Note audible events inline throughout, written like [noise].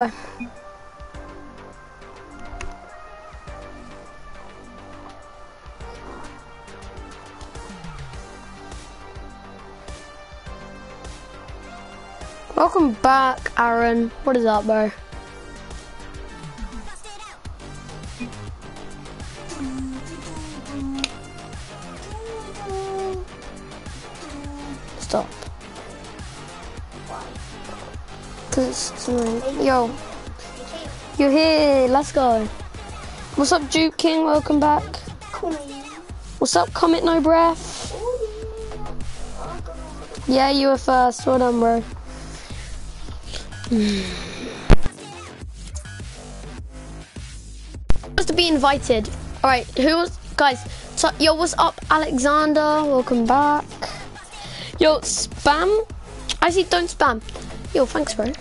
Welcome back, Aaron. What is up, bro? Cause it's. Mm, yo, you're here. Let's go. What's up, Duke King? Welcome back. What's up, Comet No Breath? Yeah, you were first. Well done, bro. [sighs] Wants to be invited. All right, who was guys? So, yo, what's up, Alexander? Welcome back. Yo, spam. I see. Don't spam. Yo, thanks, bro.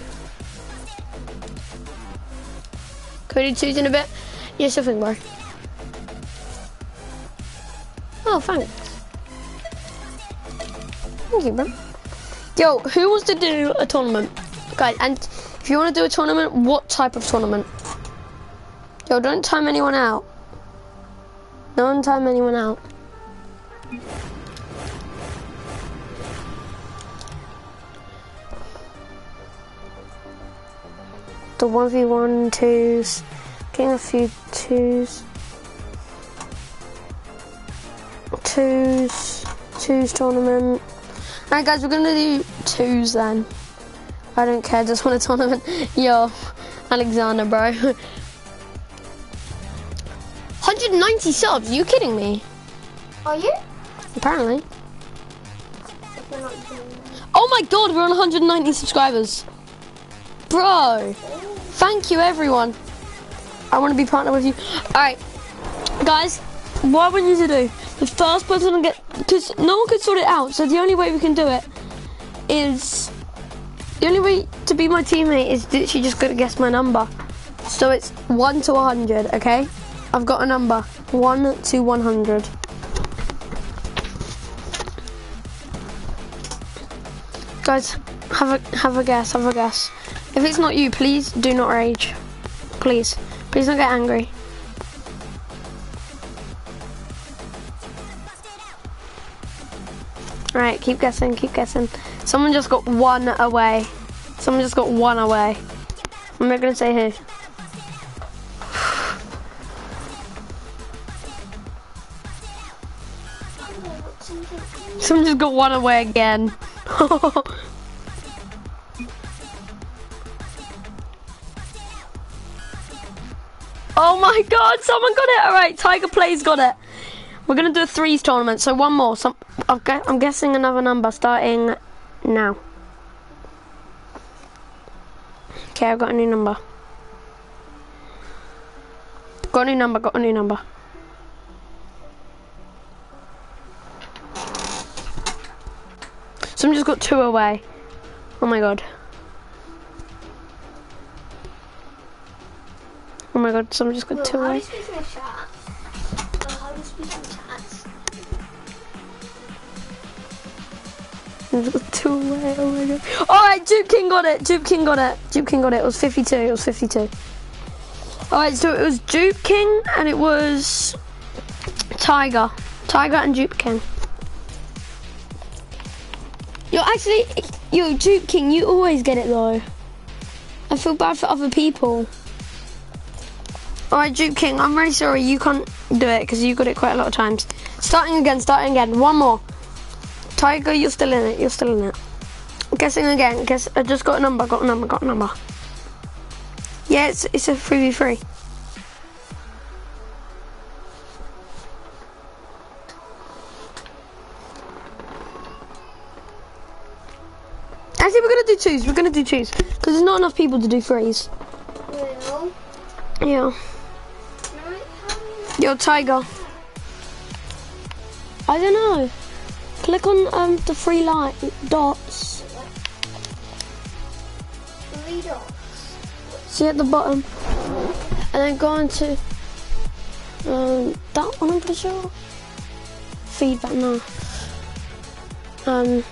Two's in a bit. Yeah, sure thing, bro. Oh, thanks. Thank you, bro. Yo, who wants to do a tournament? Guys, and if you want to do a tournament, what type of tournament? Yo, don't time anyone out. Don't time anyone out. The 1v1 twos, getting a few twos. Twos, twos tournament. Alright guys, we're gonna do twos then. I don't care, just want a tournament. [laughs] Yo, Alexander, bro. [laughs] 190 subs, you kidding me? Are you? Apparently. Oh my god, we're on 190 subscribers. Bro, thank you everyone. I want to be partner with you. Alright, guys, what want you to do, the first person to get, because no one could sort it out, so the only way we can do it is, the only way to be my teammate is literally just got to guess my number. So it's 1 to 100, okay? I've got a number, 1 to 100. Guys, have a have a guess, have a guess. If it's not you, please do not rage. Please. Please don't get angry. Right, keep guessing, keep guessing. Someone just got one away. Someone just got one away. I'm not gonna say who. [sighs] Someone just got one away again. [laughs] oh my god, someone got it. Alright, Tiger Plays got it. We're gonna do a threes tournament, so one more. Some, I'm, I'm guessing another number starting now. Okay, I've got a new number. Got a new number, got a new number. Someone just got two away. Oh my god. Oh my god, someone just got two away. you speak in a chat? How do you speak in chats? Someone just got two away. Oh my god. Oh, Alright, Duke King got it. Duke King got it. Duke King got it. It was 52. It was 52. Alright, so it was Duke King and it was Tiger. Tiger and Duke King. Yo, actually, yo, Duke King, you always get it though. I feel bad for other people. Alright, Duke King, I'm really sorry you can't do it because you got it quite a lot of times. Starting again, starting again. One more. Tiger, you're still in it. You're still in it. Guessing again. Guess. I just got a number. Got a number. Got a number. Yeah, it's it's a three v three. Actually, we're gonna do twos. We're gonna do twos because there's not enough people to do threes. Well, Yeah. Yo, Tiger. I don't know. Click on um the three light dots. three dots. See at the bottom, and then go into um that one. I'm pretty sure. Feedback no. Um.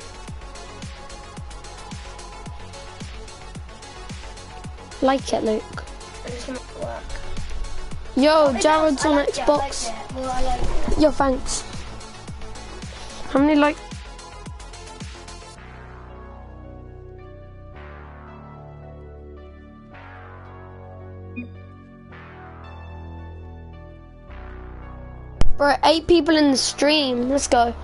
like it, Luke. Yo, Jared's on Xbox. Yo, thanks. How many like? Bro, eight people in the stream. Let's go.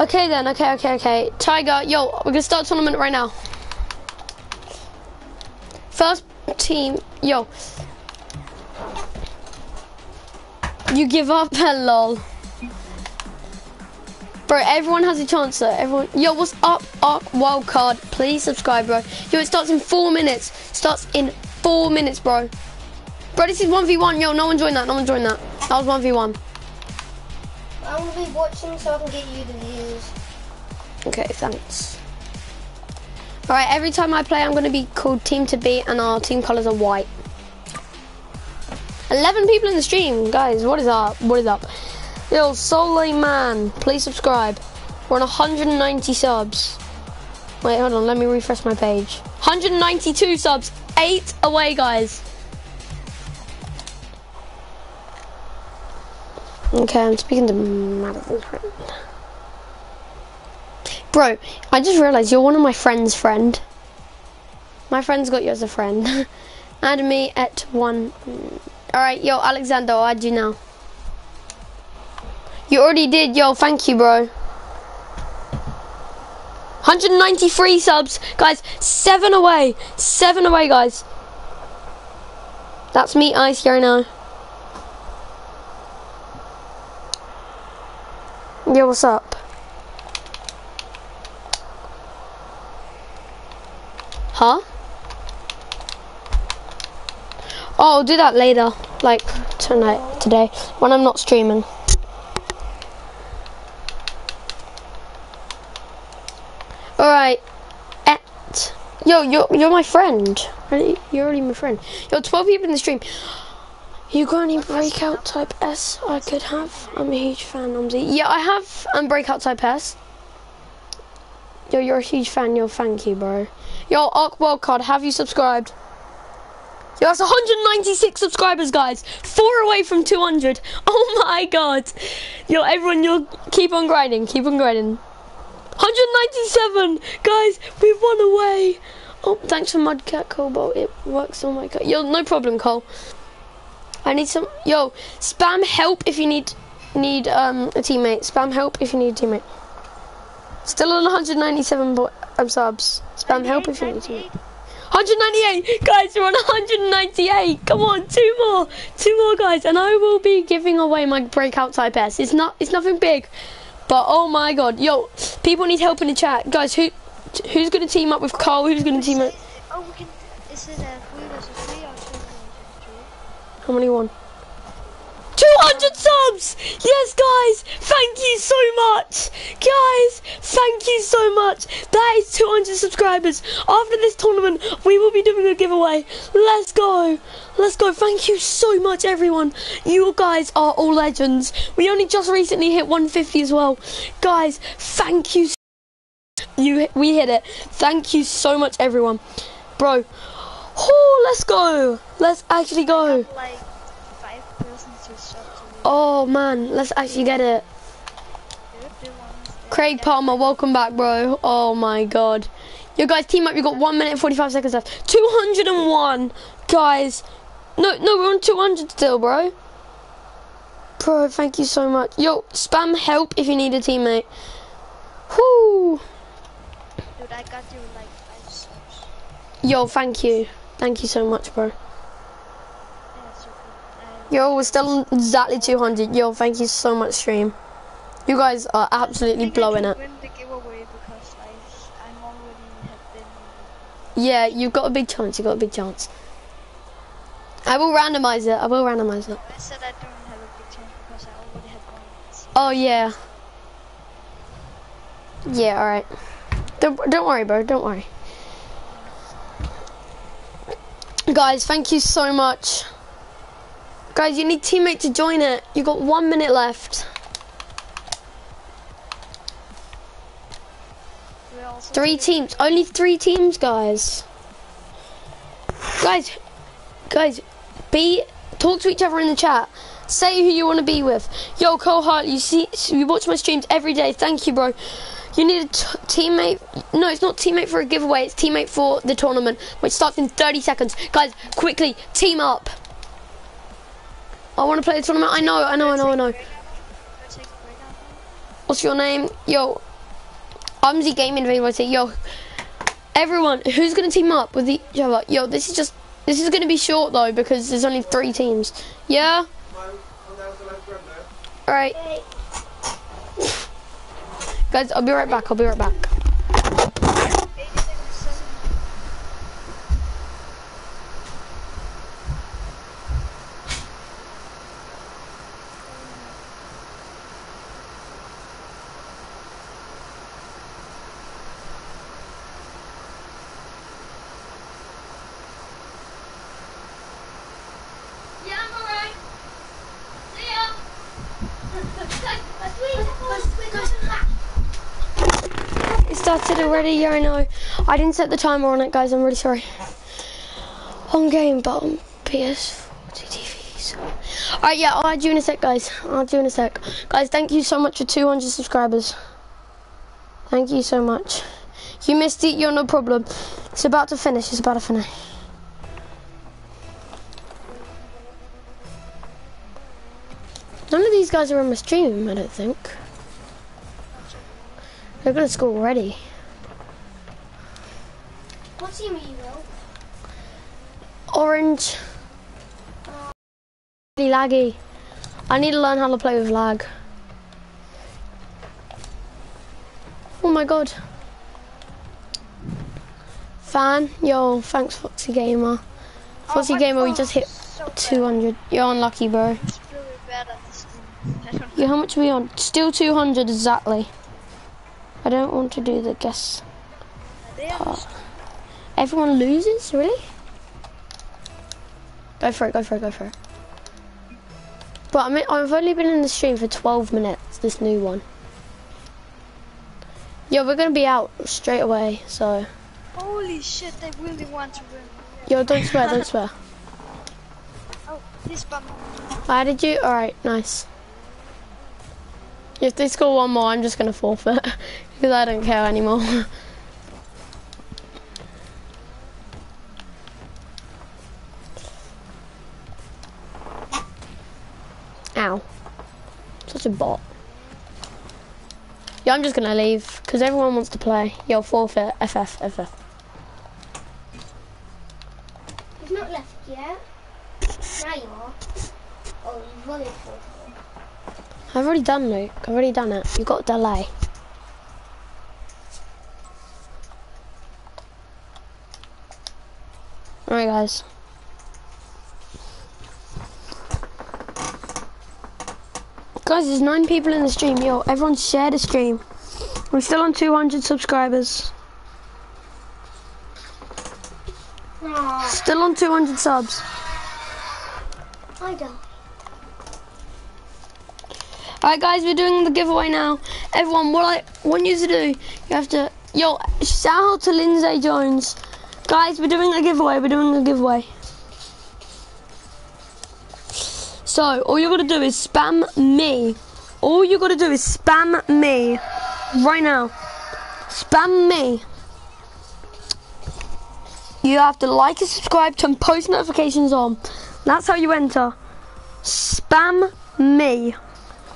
Okay then. Okay, okay, okay. Tiger, yo, we're gonna start tournament right now. First team, yo. You give up, [laughs] lol. Bro, everyone has a chance though. Everyone, yo, what's up, Arc Wildcard? Please subscribe, bro. Yo, it starts in four minutes. Starts in four minutes, bro. Bro, this is 1v1. Yo, no one joined that. No one joined that. That was 1v1. I want to be watching so I can get you the views. Okay, thanks. Alright, every time I play, I'm going to be called Team to Beat, and our team colours are white. 11 people in the stream, guys. What is up? What is up? Yo, Soleil Man, please subscribe. We're on 190 subs. Wait, hold on. Let me refresh my page. 192 subs. Eight away, guys. Okay, I'm speaking to Madison's friend. Bro, I just realised you're one of my friend's friend. My friend's got you as a friend. [laughs] add me at one. Alright, yo, Alexander, I'll add you now. You already did, yo, thank you, bro. 193 subs. Guys, seven away. Seven away, guys. That's me, Ice, here now. Yo, what's up? Huh? Oh, I'll do that later, like tonight, today, when I'm not streaming. Alright, et. Yo, you're, you're my friend. You're already my friend. Yo, 12 people in the stream. You got any breakout type S I could have? I'm a huge fan, Umzi. Yeah, I have um, breakout type S. Yo, you're a huge fan. Yo, thank you, bro. Yo, Arc Wildcard, have you subscribed? Yo, that's 196 subscribers, guys. Four away from 200. [laughs] Oh my god. Yo, everyone, you'll keep on grinding. Keep on grinding. 197, guys. We've won away. Oh, thanks for Mudcat Cobalt. It works. Oh my god. Yo, no problem, Cole. I need some. Yo, spam help if you need need um a teammate. Spam help if you need a teammate. Still on 197 bo- um, subs. Spam help if you need a teammate. 198 guys we're on 198 come on two more two more guys and i will be giving away my breakout type s. It's not it's nothing big but oh my god yo people need help in the chat. Guys who who's gonna team up with cole who's gonna team up? Oh, we can. Is it a three versus three how many? Won 200 subs! Yes guys thank you so much. Guys thank you so much. That is 200 subscribers. After this tournament we will be doing a giveaway. Let's go. Let's go. Thank you so much everyone. You guys are all legends. We only just recently hit 150 as well. Guys thank you you we hit it. Thank you so much everyone. Bro. Oh let's go. Let's actually go Have, like five persons to sub to you. Oh man, let's actually get it. If they want to stay Craig. Palmer, welcome back, bro. Oh my god. Yo, guys, team up. You got one minute and 45 seconds left. 201, guys. No, no, we're on 200 still, bro. Bro, thank you so much. Yo, spam help if you need a teammate. Whoo. Dude, I got you like five subs. Yo, thank you. Thank you so much, bro. Yeah, so good. I, Yo, we're still exactly 200. Yo, thank you so much, stream. You guys are absolutely blowing it. can win the giveaway because I, I'm already have been. Yeah, you've got a big chance. You've got a big chance. I will randomize it. I will randomize it. I said I don't have a big chance because I already have one. Oh yeah. Yeah. All right. Don't don't worry, bro. Don't worry. Guys, thank you so much. Guys, you need teammate to join it. You got one minute left. Three teams. Only three teams, guys. Guys, guys, be talk to each other in the chat. Say who you want to be with. Yo, Cole Hart, you see, you watch my streams every day. Thank you, bro. You need a teammate. No, it's not teammate for a giveaway. It's teammate for the tournament, which starts in 30 seconds. Guys, quickly, team up. I want to play the tournament. I know, I know, I know, I know. What's your name? Yo, I'm Z Gaming Video. Yo, everyone, who's gonna team up with each other? Yo, this is just this is gonna be short though because there's only three teams. Yeah. All right, guys. I'll be right back. I'll be right back. 80 seconds. Yeah, I'm alright. See ya. Let's It started already. Yeah, I know. I didn't set the timer on it, guys. I'm really sorry. On game, but on PS4 TV. So. All right, yeah. I'll add you in a sec, guys. I'll add you in a sec, guys. Thank you so much for 200 subscribers. Thank you so much. You missed it. You're no problem. It's about to finish. It's about to finish. None of these guys are on my stream, I don't think. They're gonna school already. What team are you, Will? Orange. Really laggy. I need to learn how to play with lag. Oh my god. Fan, yo, thanks Foxy Gamer. Oh, Foxy Oh, Gamer, we just hit so bad. 200. You're unlucky, bro. It's really bad at this game. I don't Yeah, how much are we on? Still 200 exactly. I don't want to do the guess. part. Everyone loses? Really? Go for it, go for it, go for it. But I mean, I've only been in the stream for 12 minutes, this new one. Yo, we're gonna be out straight away, so. Holy shit, they really want to win. Yo, don't swear, don't swear. [laughs] Oh, he's bumming. I added you? Alright, nice. If they score one more, I'm just gonna forfeit. [laughs] Because I don't care anymore. [laughs] Ow. Such a bot. Yeah, I'm just gonna leave. Because everyone wants to play. Yo, forfeit. FF, FF. He's not left yet. Now you are. Oh, you've for I've already done, Luke. I've already done it. You've got a delay. Alright, guys. Guys, there's nine people in the stream. Yo, everyone share the stream. We're still on 200 subscribers. Aww, Still on 200 subs. I don't. Alright guys, we're doing the giveaway now. Everyone, what I want you to do, you have to, yo, shout out to Lindsay Jones. Guys, we're doing a giveaway, we're doing a giveaway. So, all you gotta do is spam me. All you gotta do is spam me. Right now. Spam me. You have to like and subscribe, turn post notifications on. That's how you enter. Spam me.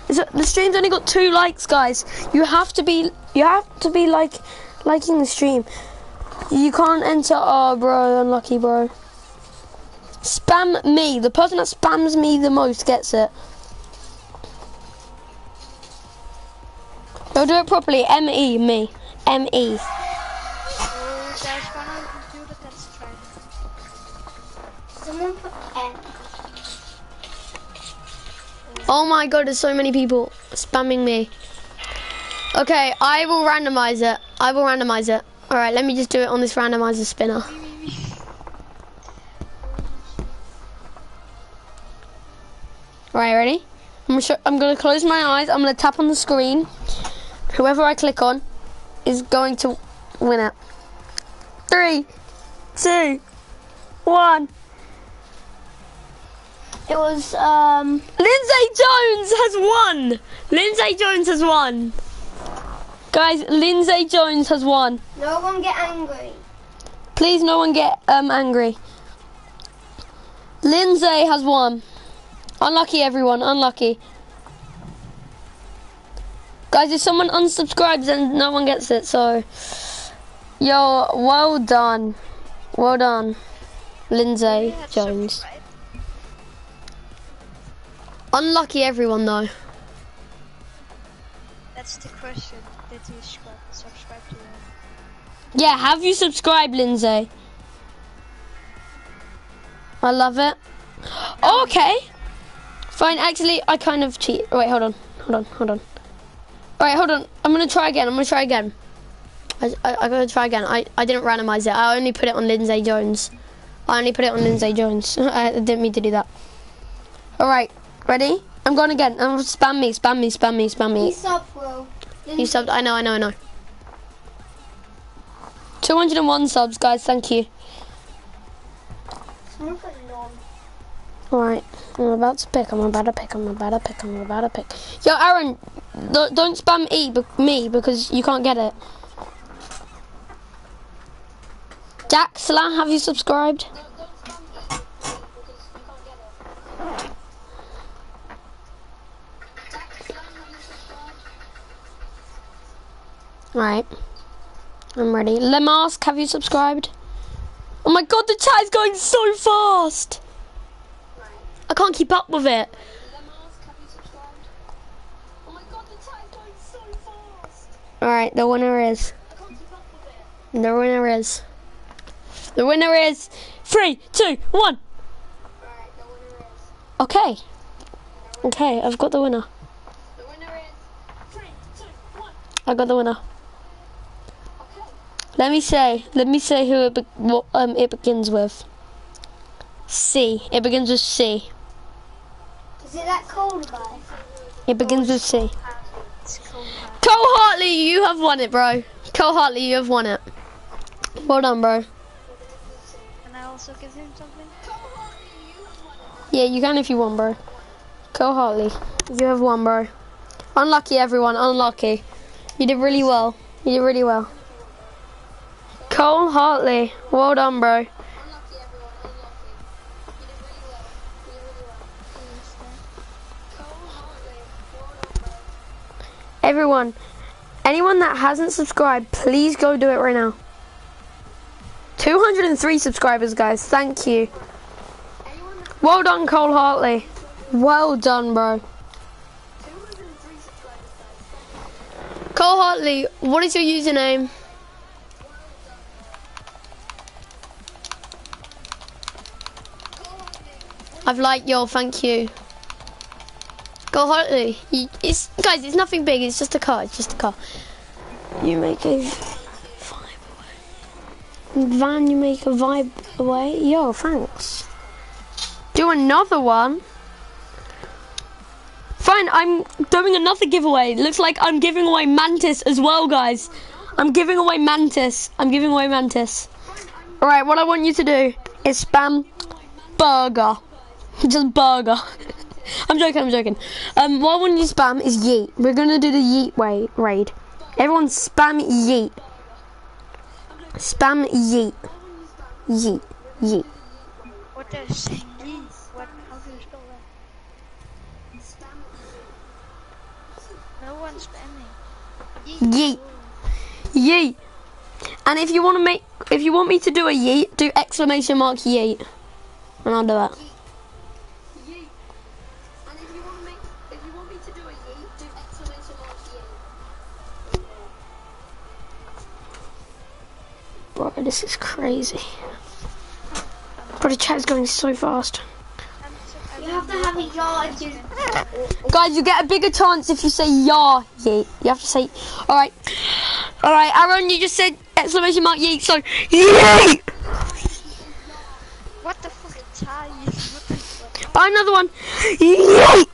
It- the stream's only got two likes, guys. You have to be, you have to be like, liking the stream. You can't enter. Oh, bro, unlucky, bro. Spam me. The person that spams me the most gets it. They'll do it properly. M E me. M E. Oh, there's one on the computer that's trying. Someone put N. Oh my god, there's so many people spamming me. Okay, I will randomize it. I will randomize it. Alright, let me just do it on this randomizer spinner. Right, ready? I'm I'm gonna close my eyes. I'm gonna tap on the screen. Whoever I click on is going to win it. Three, two, one. It was um. Lindsay Jones has won. Lindsay Jones has won. Guys, Lindsay Jones has won. No one get angry. Please, no one get um angry. Lindsay has won. Unlucky, everyone. Unlucky. Guys, if someone unsubscribes, then no one gets it. So, yo, well done, well done, Lindsay Jones. Unlucky, everyone though. That's the question. Did you subscribe, subscribe to them? Yeah, have you subscribed, Lindsay? I love it. Um, okay. Fine, actually, I kind of cheat. Wait, hold on. Hold on, hold on. Alright, hold on. I'm gonna try again. I'm gonna try again. I, I, I gotta try again. I, I didn't randomize it. I only put it on Lindsay Jones. I only put it on Lindsay Jones. [laughs] I didn't mean to do that. Alright, ready? I'm going again. I'm um, spam me, spam me, spam me, spam me. sub, bro. You subbed. I know, I know, I know. 201 subs, guys. Thank you. None. Alright, I'm about to pick, I'm about to pick, I'm about to pick, I'm about to pick. Yo, Aaron, don't, spam E, me, because you can't get it. Jack, Salah, have you subscribed? Right. I'm ready. Lemask, have you subscribed? Oh my god, the chat is going so fast! I can't keep up with it. Alright, the winner is. The winner is. The winner is. Three, two, one. Okay. Okay, I've got the winner. I got the winner. Let me say, let me say who it, be- what, um, it begins with. C. It begins with C. Is it that cold guy? It begins with C. It's cool. Cole Hartley, you have won it, bro. Cole Hartley, you have won it. Well done, bro. Can I also give him something? Yeah, you can if you want, bro. Cole Hartley, you have won, bro. Unlucky, everyone. Unlucky. You did really well. You did really well. Cole Hartley, well done, bro. Everyone, anyone that hasn't subscribed, please go do it right now. 203 subscribers, guys. Thank you. Well done, Cole Hartley. Well done, bro. Cole Hartley, what is your username? I've liked your thank you. Cole Hartley, you, it's guys, it's nothing big. It's just a car. It's just a car. You make a vibe away. Van, you make a vibe away. Yo, thanks. Do another one. Fine, I'm doing another giveaway. Looks like I'm giving away Mantis as well, guys. I'm giving away Mantis. I'm giving away Mantis. Alright, what I want you to do is spam burger. [laughs] Just burger. [laughs] I'm joking, I'm joking. Um, what I want you to spam is yeet. We're gonna do the yeet way raid. Everyone spam yeet. Spam yeet. Yeet. Yeet. What does yeet? What? How do you spell that? No one's spamming. Yeet. Yeet. And if you want to make, if you want me to do a yeet, do exclamation mark yeet, and I'll do it. Bro, this is crazy. Bro, the chat's going so fast. You have to have a yard. You, Guys, you get a bigger chance if you say yeah, yeet. You have to say, alright. Alright, Aaron, you just said exclamation mark yeet, so yeet! What the fuck? Tie? What the fuck? Another one. Yeet!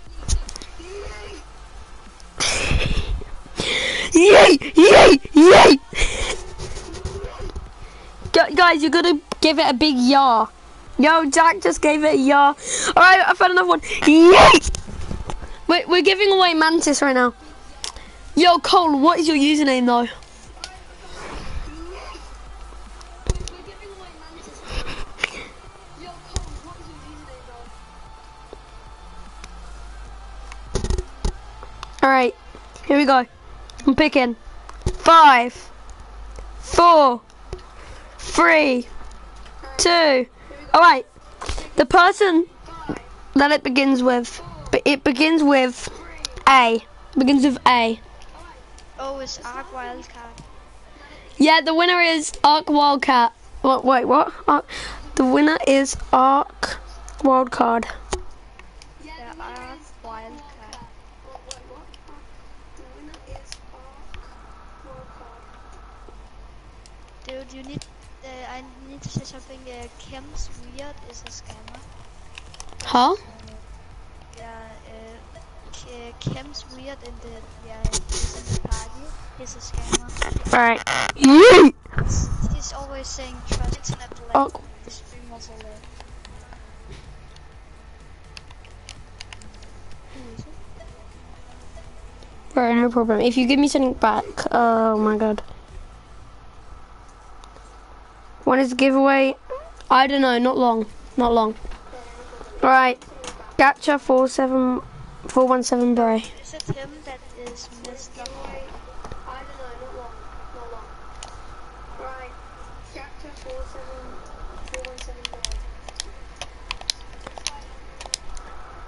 Yay! Yay! Yay! Gu- Guys, you're gonna give it a big yah. Yo, Jack just gave it a yeah. Alright, I found another one. Yay! Wait, we're giving away Mantis right now. Yo, Cole, what is your username though? Alright, here we go. I'm picking. Five, four, three, two. Alright, the person that it begins with, but it begins with A. Begins with A. Oh, it's Arc Wildcard. Yeah, the winner is Arc Wildcat. What? Wait, what? Arc. The winner is Arc Wildcard. Yeah, Arc Wildcard. Dude, you need. Uh, I to say something. Uh, Kim's weird is a scammer. Huh? Yeah, uh, Kim's weird in the yeah he's in the party. He's a scammer. Alright. Yeet! He's always saying trust. Oh. The stream was a lag. Who is it? Alright, no problem. If you give me something back, oh my god. When is the giveaway? I don't know, not long. Not long. Alright. Gacha 47 417 Bray. Is it him that is Mr. I don't know, not long. Not long. Right. Gacha 417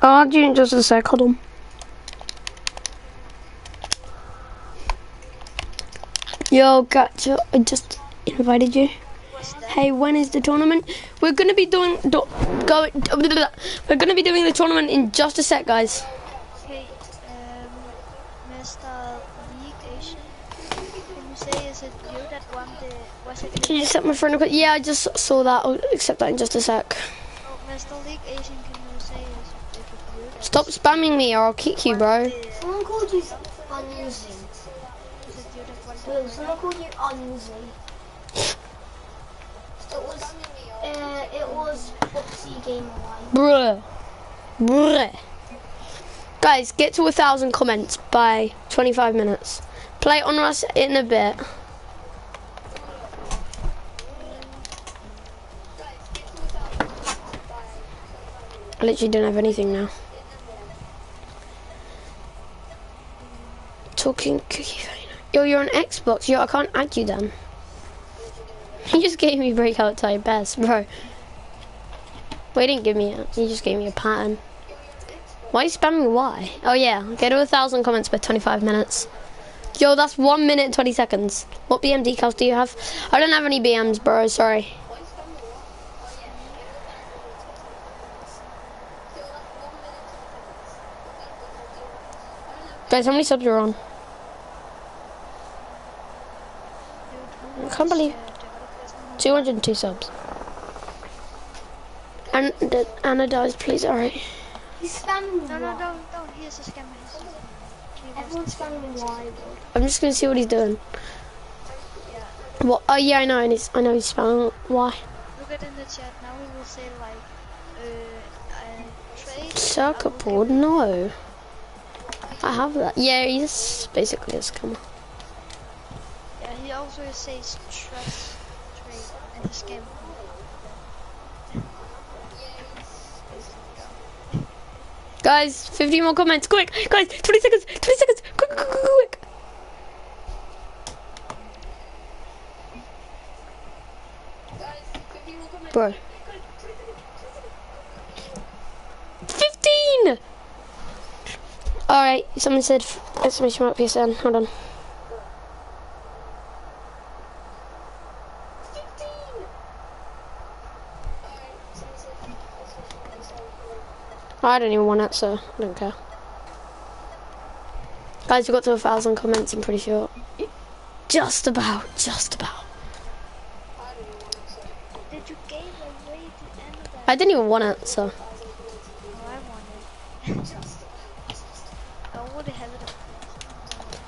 I'll add you in just a sec, hold on. Yo, Gacha, I just invited you. Hey, when is the tournament? We're gonna be doing do, going. We're gonna be doing the tournament in just a sec, guys. Can you accept my friend request? Yeah, I just saw that. I'll accept that in just a sec. Stop spamming me, or I'll kick you, bro. Someone called you someone called you. Was, uh, it was One. Bruh, bruh. Guys, get to a thousand comments by 25 minutes. Play on us in a bit. I literally don't have anything now. Talking cookie. Yo, you're on Xbox. Yo, I can't add you then. He just gave me breakout type best, bro. He didn't give me it. He just gave me a pattern. Why are you spamming Y? Oh yeah, get to a thousand comments by 25 minutes. Yo, that's one minute and 20 seconds. What BM decals do you have? I don't have any BMs, bro. Sorry. Guys, how many subs are on? I can't believe 202 subs. And uh, Anna dies, please. All right. He's spamming No, no, don't, don't. He is a scammer. He's a scammer. Everyone's spamming wild. I'm just gonna see what he's doing. Yeah. What? Oh yeah, I know. And he's, I know he's spelling. Why? Look at in the chat. Now we will say like, uh, uh trade. Circuit board? No. I have that. Yeah, he's basically a scammer. Yeah, he also says trust and he. Guys, 50 more comments. Quick, guys, 20 seconds. 20 seconds. Quick, quick, quick, quick. Bro. 15! Alright, someone said let's exclamation mark PSN. Hold on. I don't even want it, so I don't care. Guys, we got to a thousand comments, I'm pretty sure. Just about, just about. Did the? I didn't even want it, so.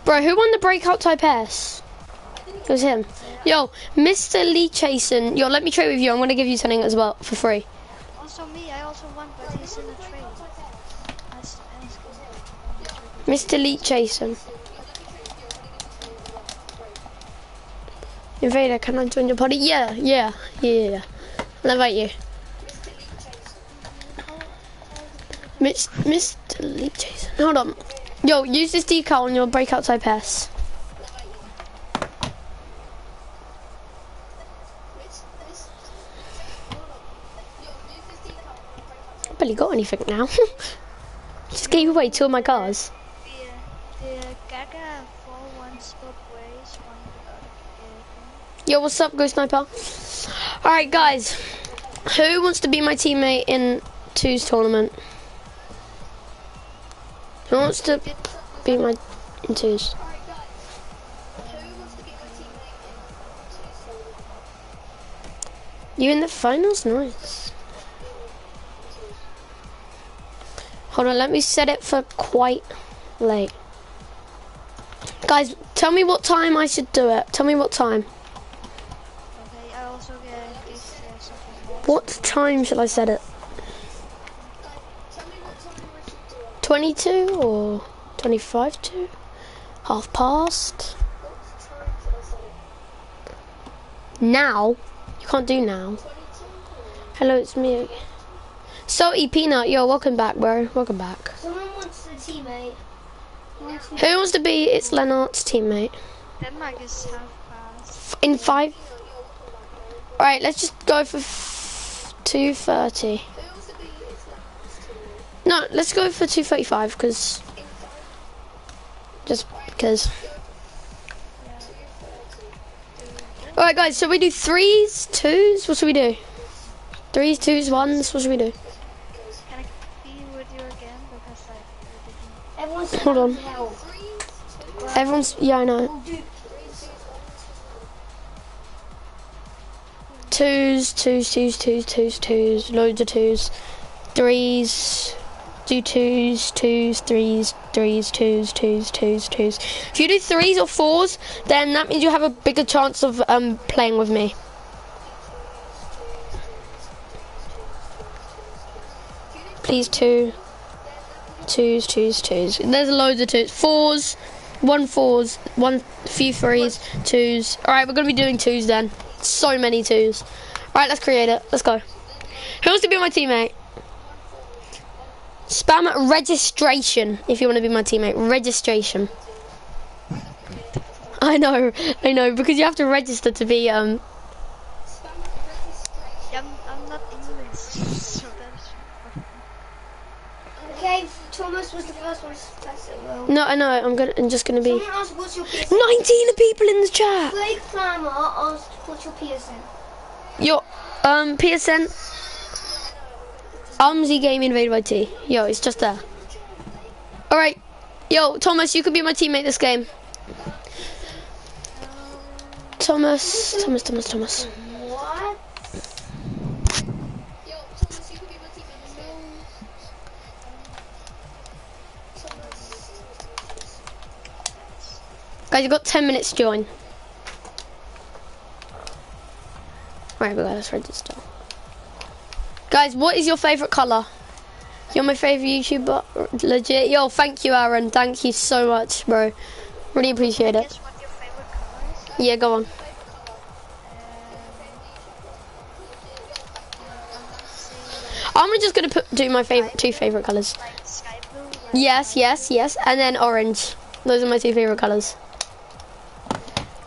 Bro, who won the breakout type S? It was him. Yo, Mr. Lee Chasen. Yo, let me trade with you. I'm gonna give you something as well for free. Also me, I also want, but he's in a trade. Ask, ask him. Mr. Leech Jason. Invader, can I join your party? Yeah, yeah, yeah, yeah. I'll invite you. Miss, Mr. Leech Jason. Hold on. Yo, use this decal on your breakout type. I barely got anything now. [laughs] Just gave away two of my cars. The, the Gaga 4 ones both ways, one without anything. Yo, what's up, Ghost Sniper? Alright, guys. Who wants to be my teammate in two's tournament? Who wants to be my in twos? You in the finals? Nice. Hold on, let me set it for quite late. Guys, tell me what time I should do it. Tell me what time. Okay, I also get. What time shall I set it? 22 or 25 to? Half past? Now? You can't do now. Hello, it's me. Salty Peanut, yo, welcome back, bro. Welcome back. Someone wants teammate. Who wants to- Who wants to be it's Lennart's teammate? Denmark is. In five? Alright, let's just go for 2.30. No, let's go for 2.35 because... Just because... Alright guys, so we do threes, twos, what should we do? Threes, twos, ones, what should we do? We didn't. Everyone said Hold on. Everyone's, yeah I know. Twos, twos, twos, twos, twos, twos, loads of twos. Threes, do twos, twos, threes, threes, twos, twos, twos, twos. If you do threes or fours, then that means you have a bigger chance of um, playing with me. Please two, twos, twos, twos. There's loads of twos. Fours, one fours, one few threes, twos. All right, we're gonna be doing twos then. So many twos. All right, let's create it. Let's go. Who wants to be my teammate? Spam registration if you want to be my teammate. Registration. [laughs] I know, I know, because you have to register to be um. Yeah, I'm, I'm not English, so that's. Okay, Thomas was the first one to press it. Well, No, I know. I'm gonna. I'm just gonna be. asked what's your PSN. 19 people in the chat. Blake Farmer asked what's your PSN. Your um PSN. Umzi game invaded by T. Yo, it's just there. All right. Yo, Thomas, you could be my teammate this game. Thomas, Thomas, Thomas, Thomas. What? Guys, you've got 10 minutes to join. Right, we got let's register. Guys, what is your favourite colour? You're my favourite YouTuber, legit. Yo, thank you, Aaron. Thank you so much, bro. Really appreciate it. Yeah, go on. I'm just gonna put do my favorite two favorite colors. Yes, yes, yes, and then orange. Those are my two favorite colors.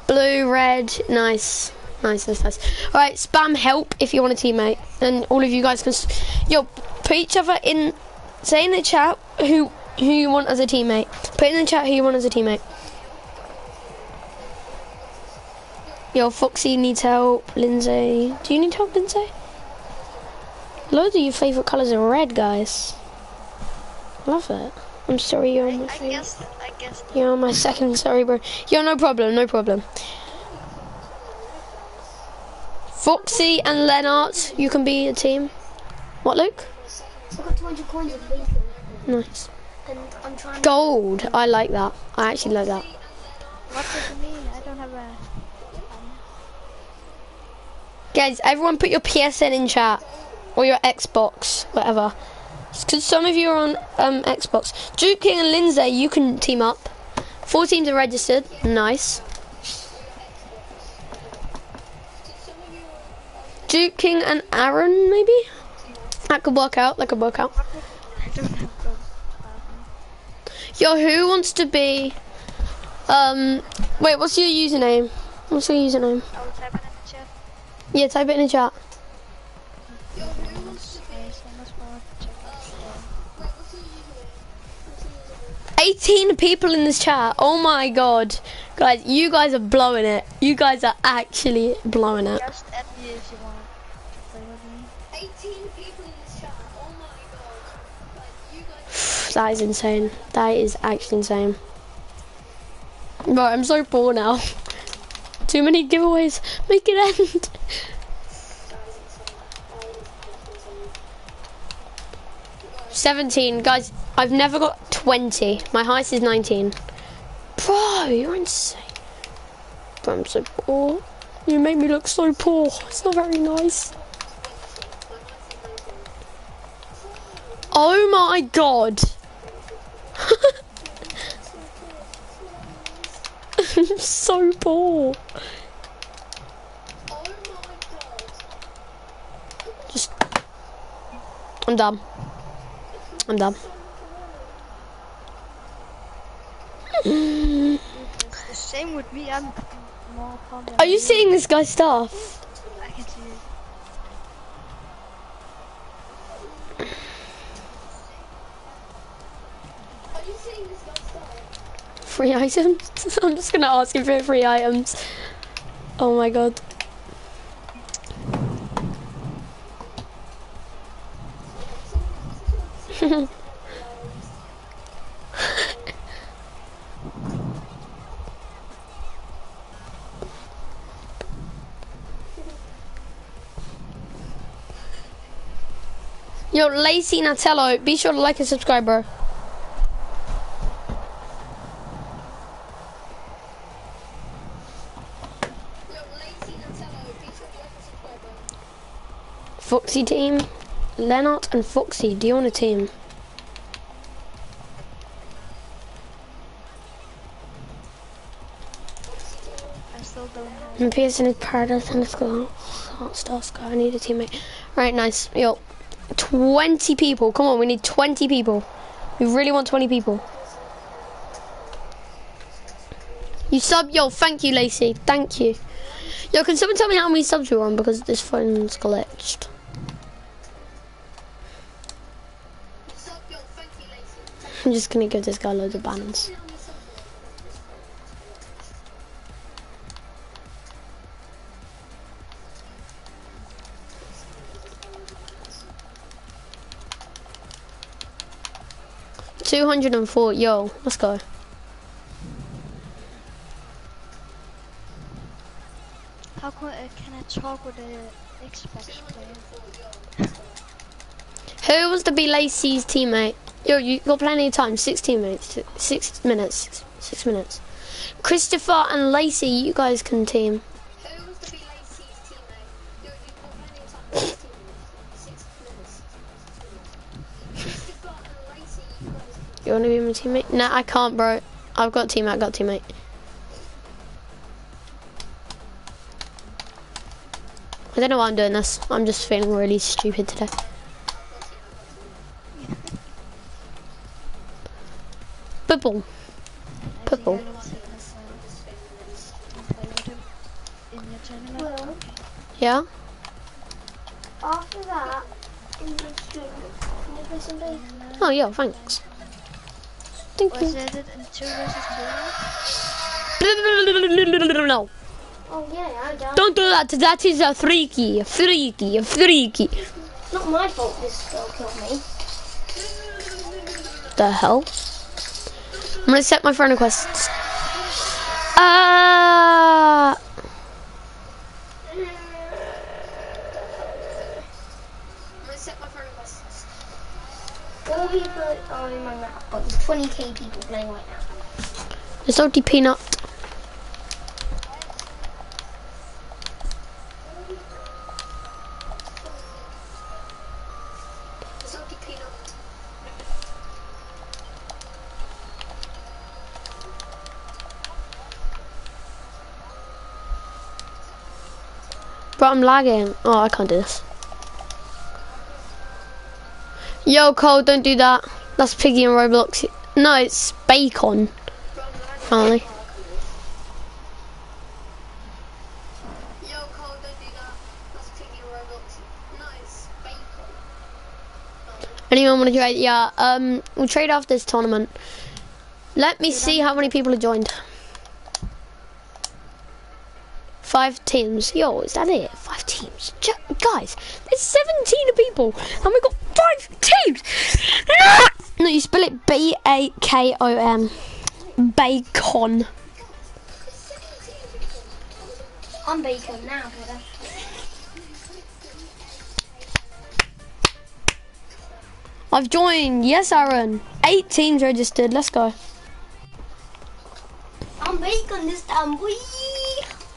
Blue, red, nice, nice, nice, nice. All right, spam help if you want a teammate, and all of you guys can. Yo, put each other in. Say in the chat who who you want as a teammate. Put in the chat who you want as a teammate. Yo, Foxy needs help. Lindsay, do you need help, Lindsay? Loads of your favorite colors are red, guys. Love it. I'm sorry you're my I favorite. guess. I guess. You're my second, sorry, bro. Yo, no problem, no problem. Foxy and Lennart, you can be a team. What, Luke? I got 200 coins of bacon. Nice. And I'm trying to. Gold. I like that. I actually like that. What does it mean? I don't have a. Um, Guys, everyone put your PSN in chat. or your Xbox, whatever. Because some of you are on um, Xbox. Duke King and Lindsay, you can team up. Four teams are registered. Nice. Duke King and Aaron, maybe. That could work out. That could work out. I don't have the Yo, who wants to be? Um, wait. What's your username? What's your username? I will type it in the chat. Yeah, type it in the chat. 18 people in this chat. Oh my god. Guys, you guys are blowing it. You guys are actually blowing it. Just add me if you want to play with me. 18 people in this chat. Oh my god. you guys That is insane. That is actually insane. Right, I'm so bored now. [laughs] Too many giveaways. Make it end. [laughs] Seventeen, guys. I've never got twenty. My highest is nineteen. Bro, you're insane. Bro, I'm so poor. You make me look so poor. It's not very nice. Oh my god. I'm [laughs] so poor. Just. I'm done. I'm done. Same with me. I'm more Are you seeing this guy's stuff? I can see it. Free items? [laughs] I'm just gonna ask him for free items. Oh my god. [laughs] Yo, Lacey Natello, be sure to like and subscribe, bro. Foxy team. Lennart and Foxy, do you want a team? I still don't have. And Pearson is Paradise and School. Hot Star Sky, I need a teammate. Right, nice. Yo, 20 people. Come on, we need 20 people. We really want 20 people. You sub, yo, thank you, Lacey. Thank you. Yo, can someone tell me how many subs you're on because this phone's glitched? I'm just gonna give this guy loads of banners. Two hundred and four. Yo, let's go. How can I, can I talk with the Xbox player? Who was to be Lacey's teammate? Yo, you got plenty of time. Six teammates. Six minutes. Six, minutes. Christopher and Lacey, you guys can team. To minutes. You want to be my teammate? Nah, I can't, bro. I've got teammate. I've got teammate. I don't know why I'm doing this. I'm just feeling really stupid today. Tournament. Well, Yeah? after that, in the stream, can you play somebody? Oh, yeah, thanks. Thank Was you. it in two versus two? No. Oh yeah, I got. Don't do that. That is a freaky, freaky, freaky. It's not my fault this girl killed me. The hell? I'm gonna set my friend requests. Ah. All people are in my map, but there's 20k people playing right now. It's salty peanut. Bro, I'm lagging. Oh, I can't do this. Yo, Cole, don't do that. That's Piggy and Roblox. No, it's Bacon. Finally. Anyone want to trade? Yeah, um, we'll trade after this tournament. Let me see how many people have joined. Five teams. Yo, is that it? Five teams. J guys, there's 17 people, and we've got five teams. [laughs] no, you spell it B A K O M. Bacon. I'm bacon now, brother. I've joined. Yes, Aaron. Eight teams registered. Let's go. I'm bacon this time, boy.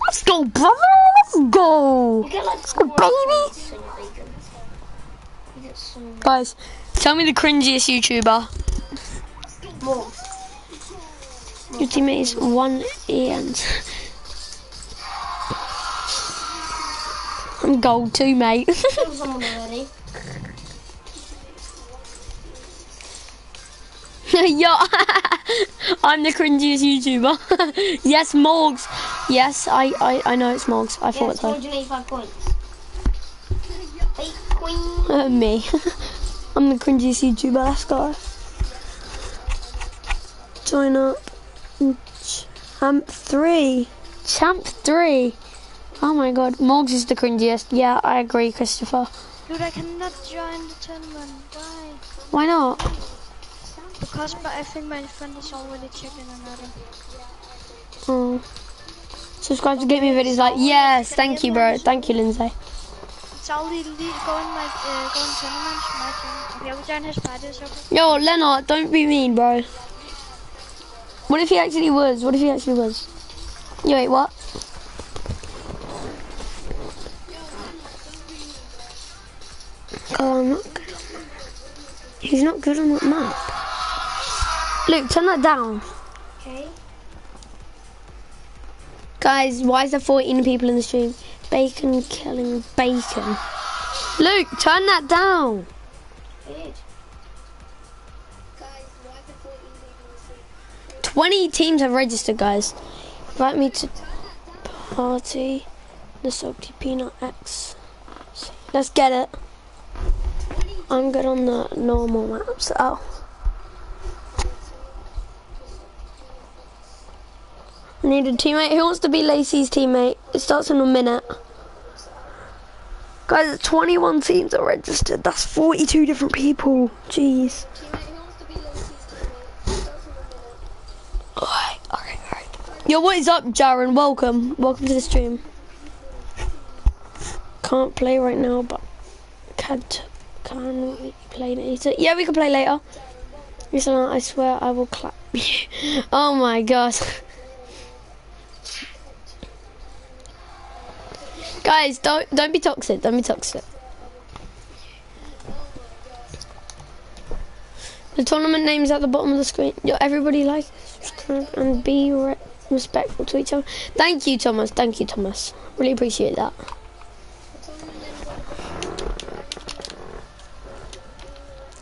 Let's go, brother. Let's go. Get like Let's go, baby. So you're bacon. You get some Guys, tell me the cringiest YouTuber. more. Your teammate is one and I'm gold too, mate. [laughs] [laughs] Yo, [laughs] I'm the cringiest YouTuber. [laughs] yes, Morgs. Yes, I, I, I know it's Morgs. I thought Yes, so. 285 points. Hey, queen. Uh, me. I'm the cringiest YouTuber. Let's go. Join up. Champ 3. Champ 3. Oh my god. Morgs is the cringiest. Yeah, I agree, Christopher. Dude, I cannot join the tournament. Why? Why not? My, I think my friend is already checking another. Oh. Subscribe to Get Me Videos like, yes, thank you, bro. Thank you, Lindsay. It's only le- going like uh, tournaments. My I will join his party. Yo, Leonard, don't be mean, bro. What if he actually was? What if he actually was? Yo, wait, what? Oh, I'm not good. He's not good on that map. Luke, turn that down. Okay. Guys, why is there 14 people in the stream? Bacon killing bacon. Luke, turn that down. I did. 20 teams have registered, guys. Invite me to party. The salty peanut X. Let's get it. I'm good on the normal maps. Oh. Need a teammate. Who wants to be Lacey's teammate? It starts in a minute. Guys, 21 teams are registered. That's 42 different people. Jeez. Alright, alright, alright. Yo, what is up, Jaren? Welcome. Welcome to the stream. Can't play right now, but can't can we play later? Yeah, we can play later. Listen, I swear I will clap [laughs] you. oh my god. Guys, don't don't be toxic. Don't be toxic. The tournament name's at the bottom of the screen. Yo, everybody like, subscribe, and be re respectful to each other. Thank you, Thomas. Thank you, Thomas. Really appreciate that.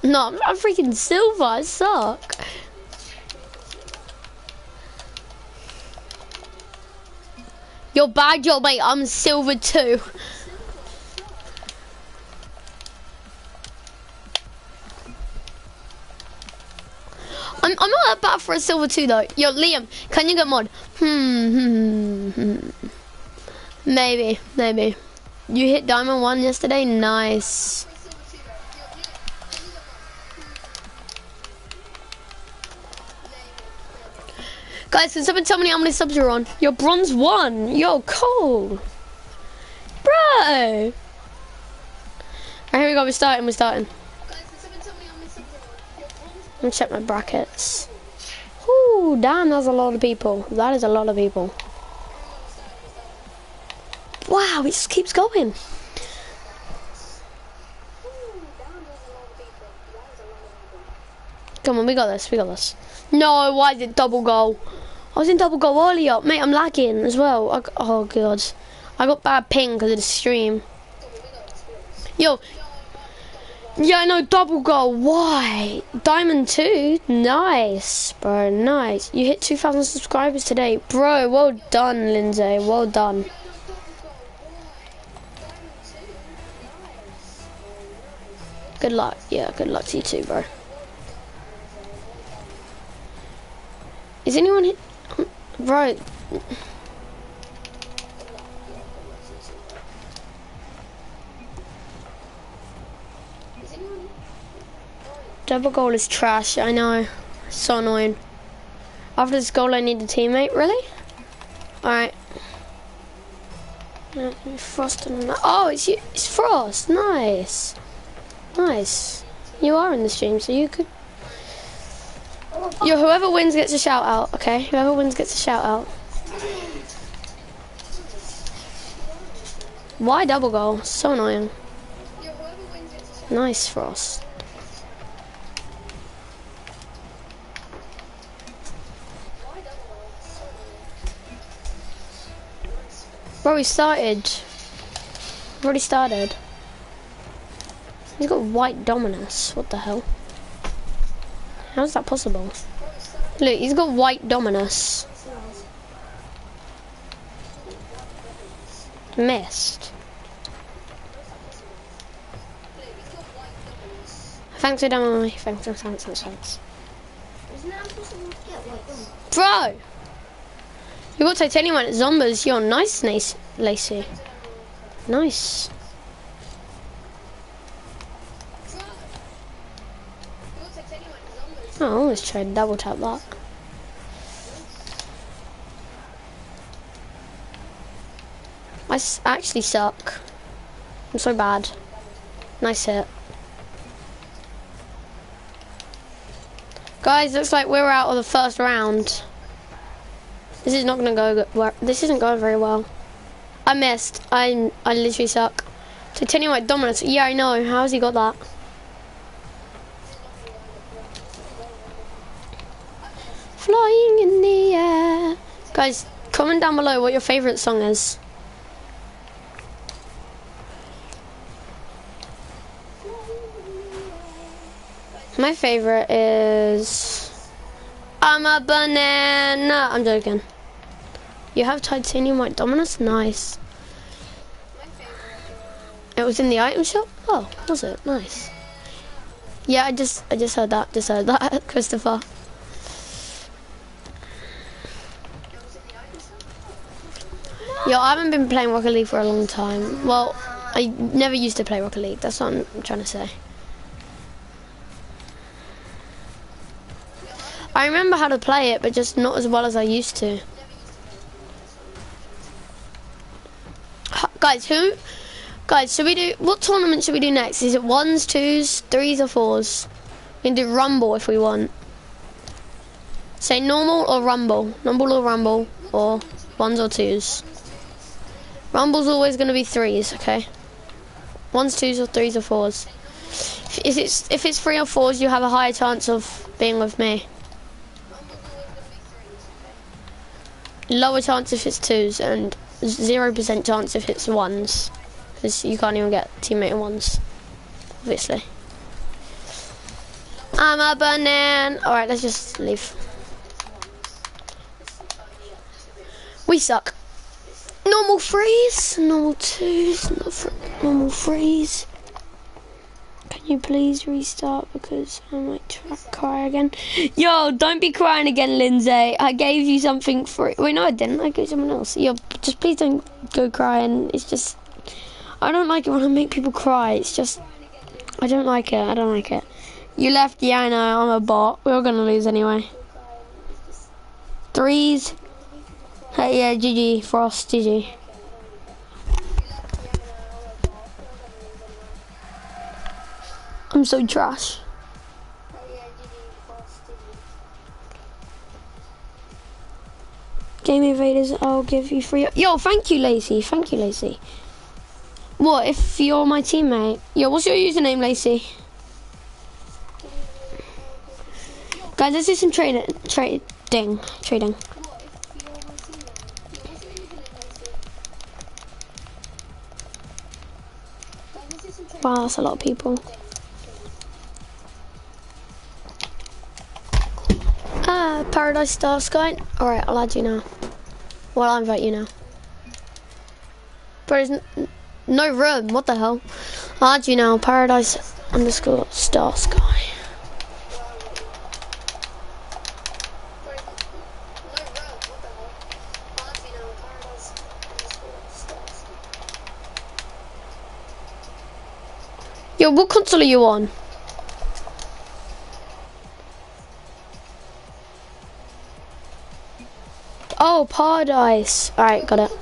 No, I'm not freaking silver. I suck. You're bad, yo, mate. I'm silver too. I'm, I'm not that bad for a silver too, though. Yo, Liam, can you get mod? Hmm, hmm, hmm. Maybe, maybe. You hit diamond one yesterday? Nice. Guys, can someone tell me how many subs you're on? You're bronze one. Yo, cool. Bro. Alright, here we go. We're starting. We're starting. Let me check my brackets. Ooh, damn, that's a lot of people. That is a lot of people. Wow, it just keeps going. Come on, we got this. We got this. No, why did it double goal? I was in double goal earlier. Mate, I'm lagging as well. I, oh, God. I got bad ping because of the stream. Yo. Yeah, I know, double goal. Why? Diamond 2? Nice, bro, nice. You hit 2,000 subscribers today. Bro, well done, Lindsay. Well done. Good luck. Yeah, good luck to you too, bro. Is anyone Bro. Double goal is trash, I know. So annoying. After this goal I need a teammate, really? Alright. Frost and Oh, it's you it's Frost, nice. Nice. You are in the stream, so you could Yo, whoever wins gets a shout out, okay? Whoever wins gets a shout out. Why double goal? So annoying. Nice, Frost. Bro, we started. Already started. He's got white dominus. What the hell? How is that possible? Look, he's got white dominus. Missed. Thanks for down Thanks, thanks, thanks, thanks, thanks. Bro! You got titanium at zombies. You're nice, nice, Lacey. Nice. I almost tried to double tap that. I actually suck. I'm so bad. Nice hit. Guys, looks like we're out of the first round. This is not gonna go. well, This isn't going very well. I missed. I I literally suck. Titanium white dominus. Yeah, I know. How's he got that? Flying in the air. Guys, comment down below what your favorite song is. My favorite is I'm a banana. I'm joking. You have titanium white dominus? Nice. It was in the item shop? Oh, was it? Nice. Yeah, I just I just heard that. Just heard that, [laughs] Christopher. [laughs] Yo, I haven't been playing Rocket League for a long time. Well, I never used to play Rocket League. That's what I'm trying to say. I remember how to play it, but just not as well as I used to. Guys, who? Guys, should we do, what tournament should we do next? Is it ones, twos, threes, or fours? We can do Rumble if we want. Say normal or Rumble. Normal or Rumble, or ones or twos. Rumble's always going to be threes, okay? Ones, twos, or threes, or fours. If it's, if it's three or fours, you have a higher chance of being with me. lower chance if it's twos and zero percent chance if it's ones because you can't even get teammate in ones obviously I'm a banana all right let's just leave we suck normal freeze normal twos normal freeze can you please restart because I might cry again? Yo, don't be crying again, Lindsay. I gave you something free. Wait, no, I didn't. I gave someone else. Yo, just please don't go crying. It's just, I don't like it when I make people cry. It's just, I don't like it. I don't like it. You left. Yeah, I know. I'm a bot. We're gonna lose anyway. Threes. Hey, yeah, GG. Frost, GG. I'm so trash. Game invaders, I'll give you free. Yo, thank you, Lacey. Thank you, Lacey. What if you're my teammate? Yo, what's your username, Lacey? Guys, let's do some trading. Trading. Trading. Wow, that's a lot of people. Ah, Paradise Star Sky. Alright, I'll add you now. Well, I'll invite you now. But there's no room. What the hell? I'll add you now. Paradise underscore Star Sky. Yo, what console are you on? Oh, Paradise. Alright, got it.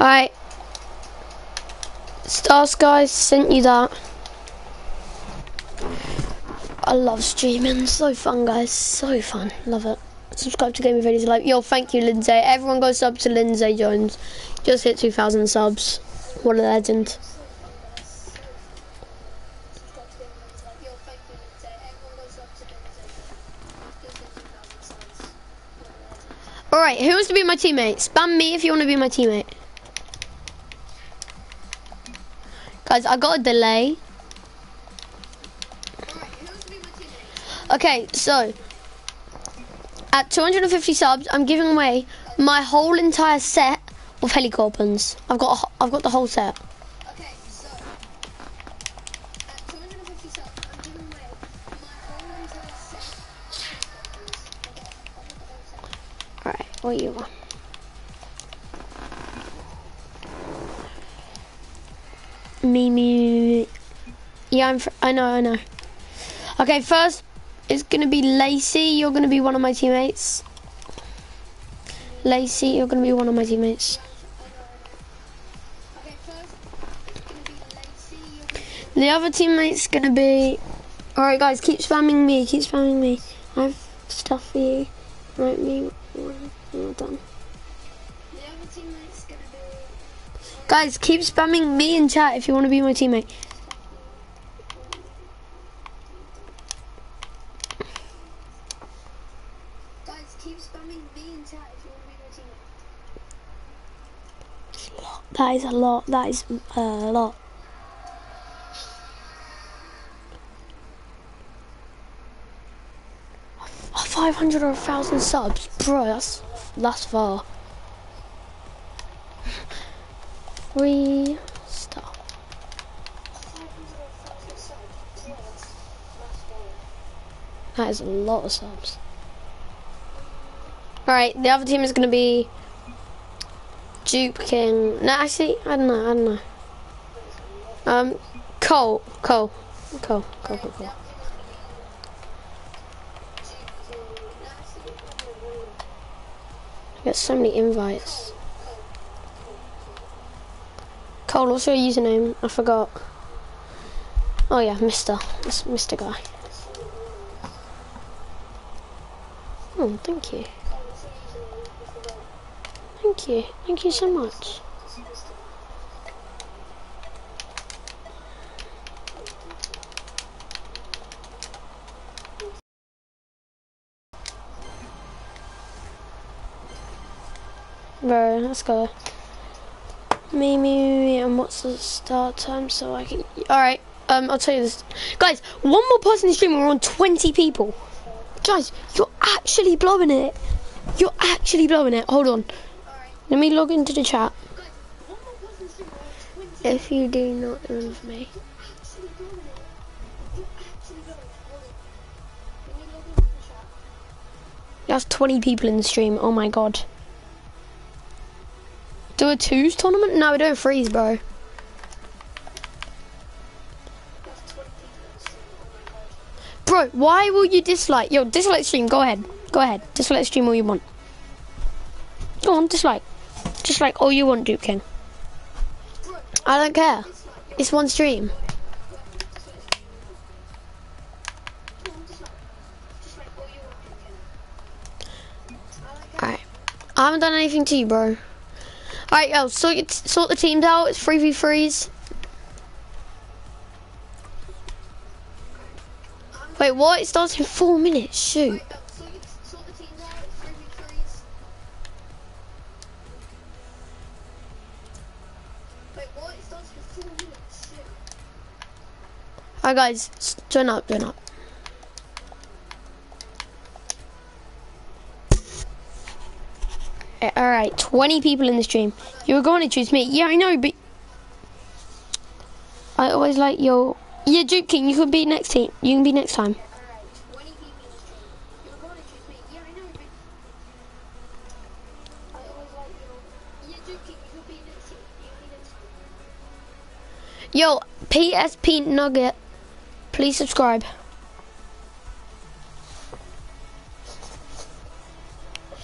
Alright. Star Skies sent you that. Love streaming. So fun, guys. So fun. Love it. Subscribe to Gaming Videos Live. Yo, thank you, Lindsay. Everyone go sub to Lindsay Jones. Just hit 2,000 subs. What a legend. Alright, who wants to be my teammate? Spam me if you want to be my teammate. Guys, I got a delay. Okay, so at 250 subs, I'm giving away my whole entire set of helicopters. I've got a I've got the whole set. Okay, so subs, I'm giving away my whole entire set. All right, what you want? Me, me, me, me. Yeah, I'm. Fr- I know, I know. Okay, first it's gonna be Lacey. You're gonna be one of my teammates. Lacey, you're gonna be one of my teammates. The other teammate's gonna be. Alright, guys, keep spamming me. Keep spamming me. I have stuff for you. Right, me. Well done. Guys, keep spamming me in chat if you want to be my teammate. Guys, keep spamming me in chat if you want to be my teammate. That is a lot. That is uh, a lot. Five hundred or a thousand subs, bro. That's that's far. Restart. That is a lot of subs. Alright, the other team is to be Dupe King. No, actually, I don't know, I don't know. Um, Cole, Cole, Cole, Cole, Cole, Cole. Get so many invites. Cole, what's your username? I forgot. Oh yeah, Mister. Mr. Guy. Oh, thank you. Thank you. Thank you so much. Bro, let's go. Me, me, me, and what's the start time so I can... Alright, um, I'll tell you this. Guys, one more person in the stream, we're on 20 people. Guys, you're actually blowing it. You're actually blowing it. Hold on. Let me log into the chat. If you do not love me. That's 20 people in the stream. Oh my god. Do a twos tournament? No, we're doing threes, bro. Bro, why will you dislike? Yo, dislike stream. Go ahead. Go ahead. Dislike stream all you want. Go on, dislike. Dislike all oh, you want, Duke King. I don't care. It's one stream. Alright. I haven't done anything to you, bro. Alright, yo, sort, sort the teams out. It's 3v3s. Wait, what? It starts in four minutes. Shoot. Alright, guys, turn up, turn up. Eh, Alright, 20 people in the stream. You were going to choose me. Yeah, I know, but. I always like your. Yeah, Duke King, you could be next team. You can be next time. Alright, 20 people in the stream. You were going to choose me. Yeah, I know, but. I always like your. Yeah, Duke King, you could be next team. You can be next team. Yo, PSP Nugget, please subscribe.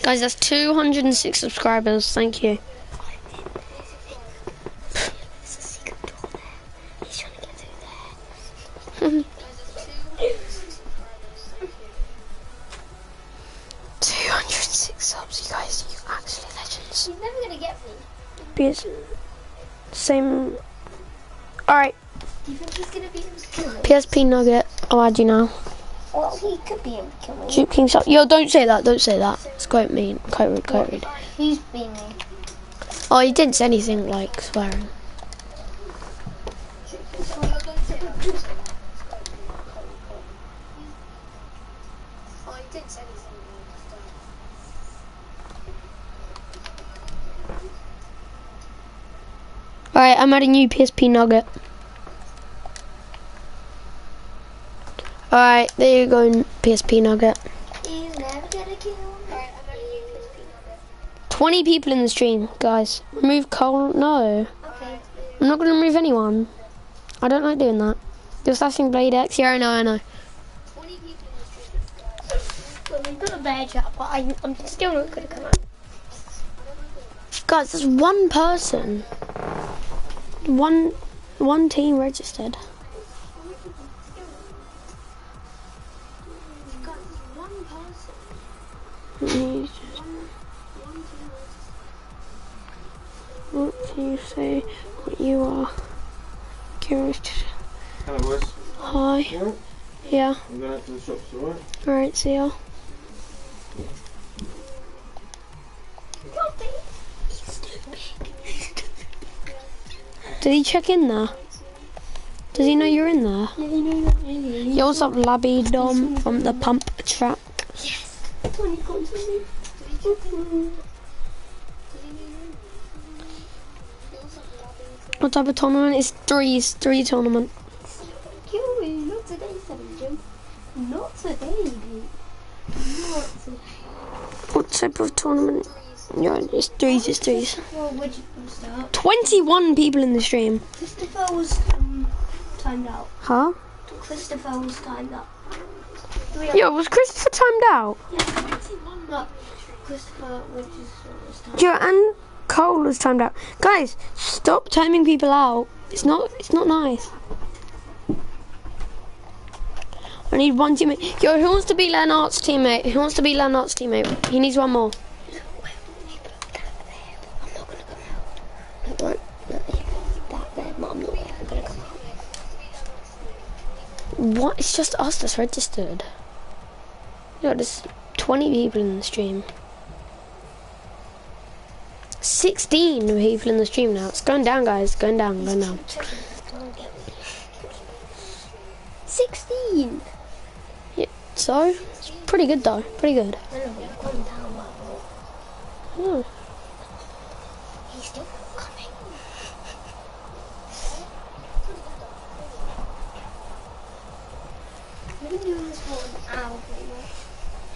Guys, that's 206 subscribers. Thank you. There's a secret door there. He's trying to get through there. Guys, there's 206 subscribers. Thank you. 206 subs, you guys. You actually legends. He's never gonna get me. PS, same. Alright, Do you think he's gonna be able to kill me? PSP Nugget. I'll add you now. Well, he could be able to kill me. Duke King sub. Yo, don't say that. Don't say that. It's quite mean. Quite rude. Quite rude. He's being mean. Oh, he didn't say anything like swearing. Oh, he didn't say anything. Alright, I'm adding you PSP Nugget. Alright, there you go, PSP Nugget. He's never gonna kill me. I'm gonna use this 20 people in the stream, guys. Remove Cole. No. Okay. I'm not going to remove anyone. I don't like doing that. You're slashing Blade X? Yeah, I know, I know. 20 people in the. Well, we've got a bear but I, I'm still not gonna come out. Guys, there's one person. One one team registered. You say what you are? Curious. to- Hello boys. Hi. You? Yeah. I'm going out to the shops, alright? Alright, see ya. Did he check in there? Does he know you're in there? Yo, what's up, Labby Dom from the pump track? What type of tournament? It's threes, three tournament. Me, not today, Jim. Not today. Not today. What type of tournament? Yeah, it's threes, it's threes. Well, would you start? 21 people in the stream. Christopher was um, timed out. Huh? Christopher was timed out. Yo, was Christopher timed out? No, Christopher, which is was timed Yeah, and Cole was timed out. Guys, stop timing people out. It's not. It's not nice. I need one teammate. Yo, who wants to be Leonard's teammate? Who wants to be Leonard's teammate? He needs one more. What? It's just us that's registered. Yo, there's 20 people in the stream. 16 people in the stream now. It's going down, guys. Going down, going down. 16! Yeah, So, it's pretty good though. Pretty good. I.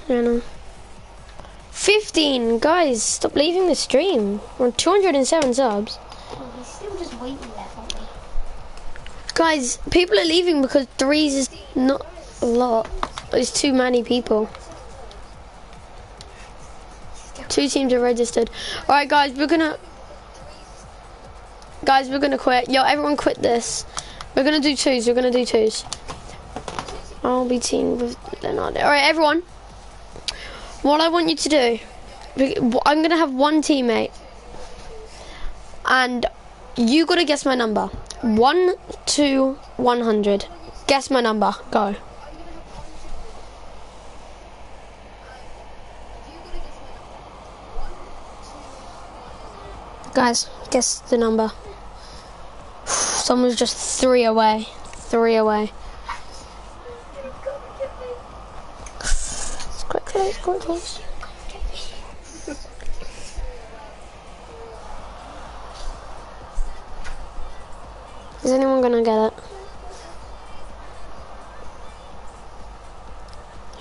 I know. 15! Guys, stop leaving the stream. We're on 207 subs. Oh. Guys, people are leaving because threes is not a lot. It's too many people. Two teams are registered. Alright, guys, we're gonna. Guys, we're gonna quit. Yo, everyone quit this. We're gonna do twos. We're gonna do twos. I'll be team with Leonardo. Alright, everyone. What I want you to do, I'm going to have one teammate. And you got to guess my number. 1 100. Guess my number. Go. Guys, guess the number. [sighs] Someone's just three away. Three away. Close, close. Is anyone gonna get it?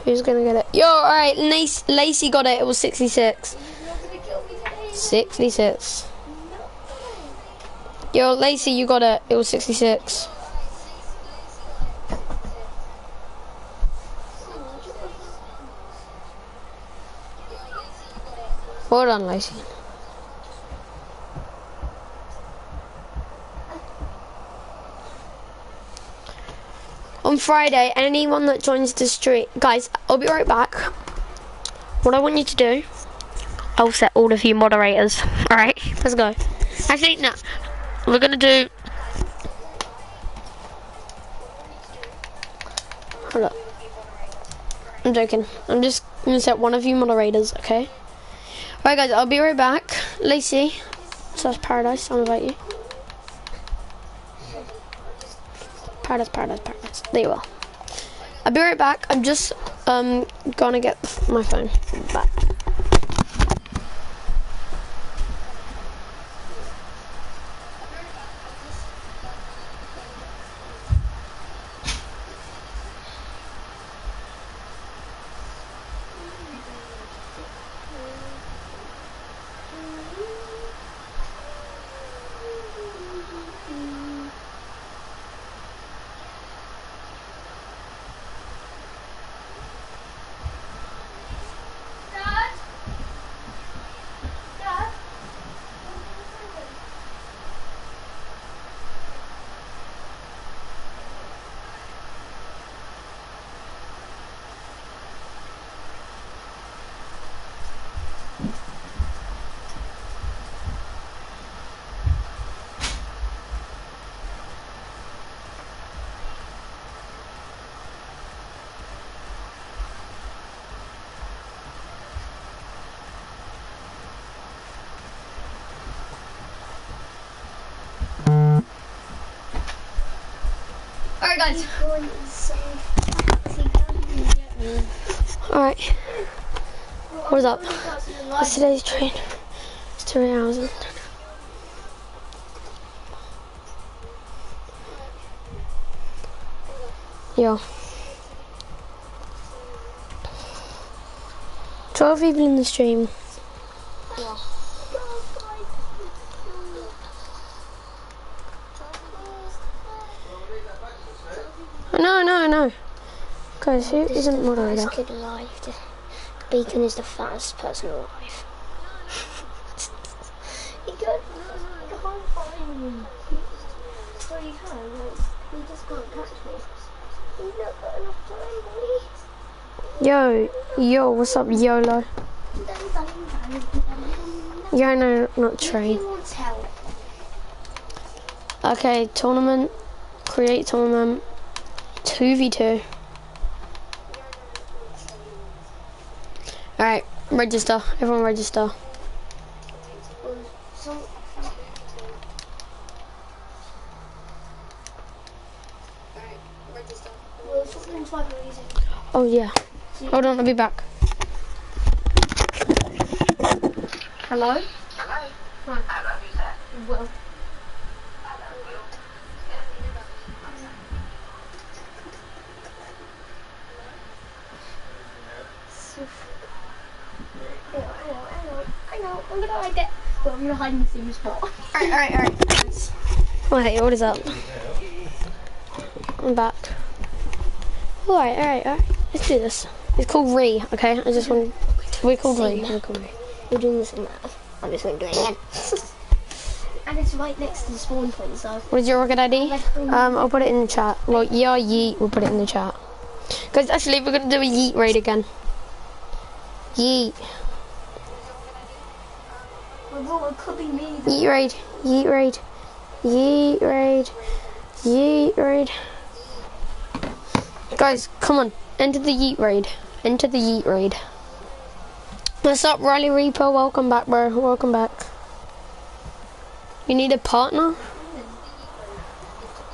Who's gonna get it? Yo, alright, Lace, Lacey got it. It was 66. 66. Yo, Lacey, you got it. It was 66. Hold on, Lacey. On Friday, anyone that joins the stream, guys, I'll be right back. What I want you to do, I'll set all of you moderators. Alright, let's go. Actually, no. We're gonna do. Hold up. I'm joking. I'm just gonna set one of you moderators, okay? Alright, guys, I'll be right back. Lacey, slash Paradise, I'll invite you. Paradise, Paradise, Paradise. There you are. I'll be right back. I'm just um gonna get my phone back. Alright, guys. Alright. What is up? What's today's train? It's three hours. Yo. 12 people in the stream. No, no, no. Guys, who isn't moderator? Fattest kid alive. The Beacon is the fattest person alive. [laughs] he can't find me. So you can, like, he just can't catch me. He's not got enough time, boy. Yo, yo, what's up, YOLO? Yo, no, not He train. Okay, tournament. Create tournament. 2v2. Alright, register. Everyone register. So, well, something's like music. Oh, yeah. Hold on, I'll be back. Hello? Hello. Well. Yeah, I know, I know, I know. I'm gonna hide it. But I'm gonna hide in the same spot. Alright, alright, alright. Wait, what is up? I'm back. Alright, alright, alright. Let's do this. It's called Re, okay? I just want. We're called Re. We're called Re. We're doing this now. I'm just gonna do it again. [laughs] and it's right next to the spawn point, so. What is your rocket ID? Um, I'll put it in the chat. Well, yeah, yeet, we'll put it in the chat. Because actually, we're going to do a yeet raid again. Yeet. Me. Yeet raid. Yeet raid. Yeet raid. Yeet raid. Guys, come on. Enter the yeet raid. Enter the yeet raid. What's up, Riley Reaper? Welcome back, bro. Welcome back. You need a partner?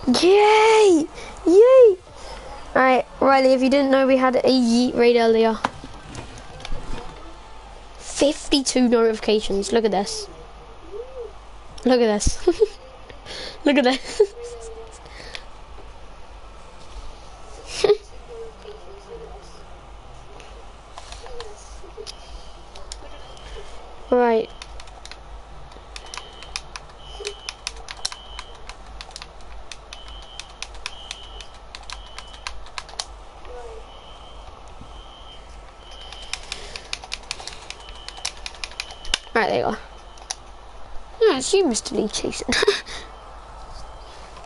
Yay! Yay! Alright, Riley, if you didn't know, we had a Yeet raid earlier. 52 notifications. Look at this. Look at this. Look at this. right there you are. Yeah, it's you, Mr. Lee Chasen. [laughs]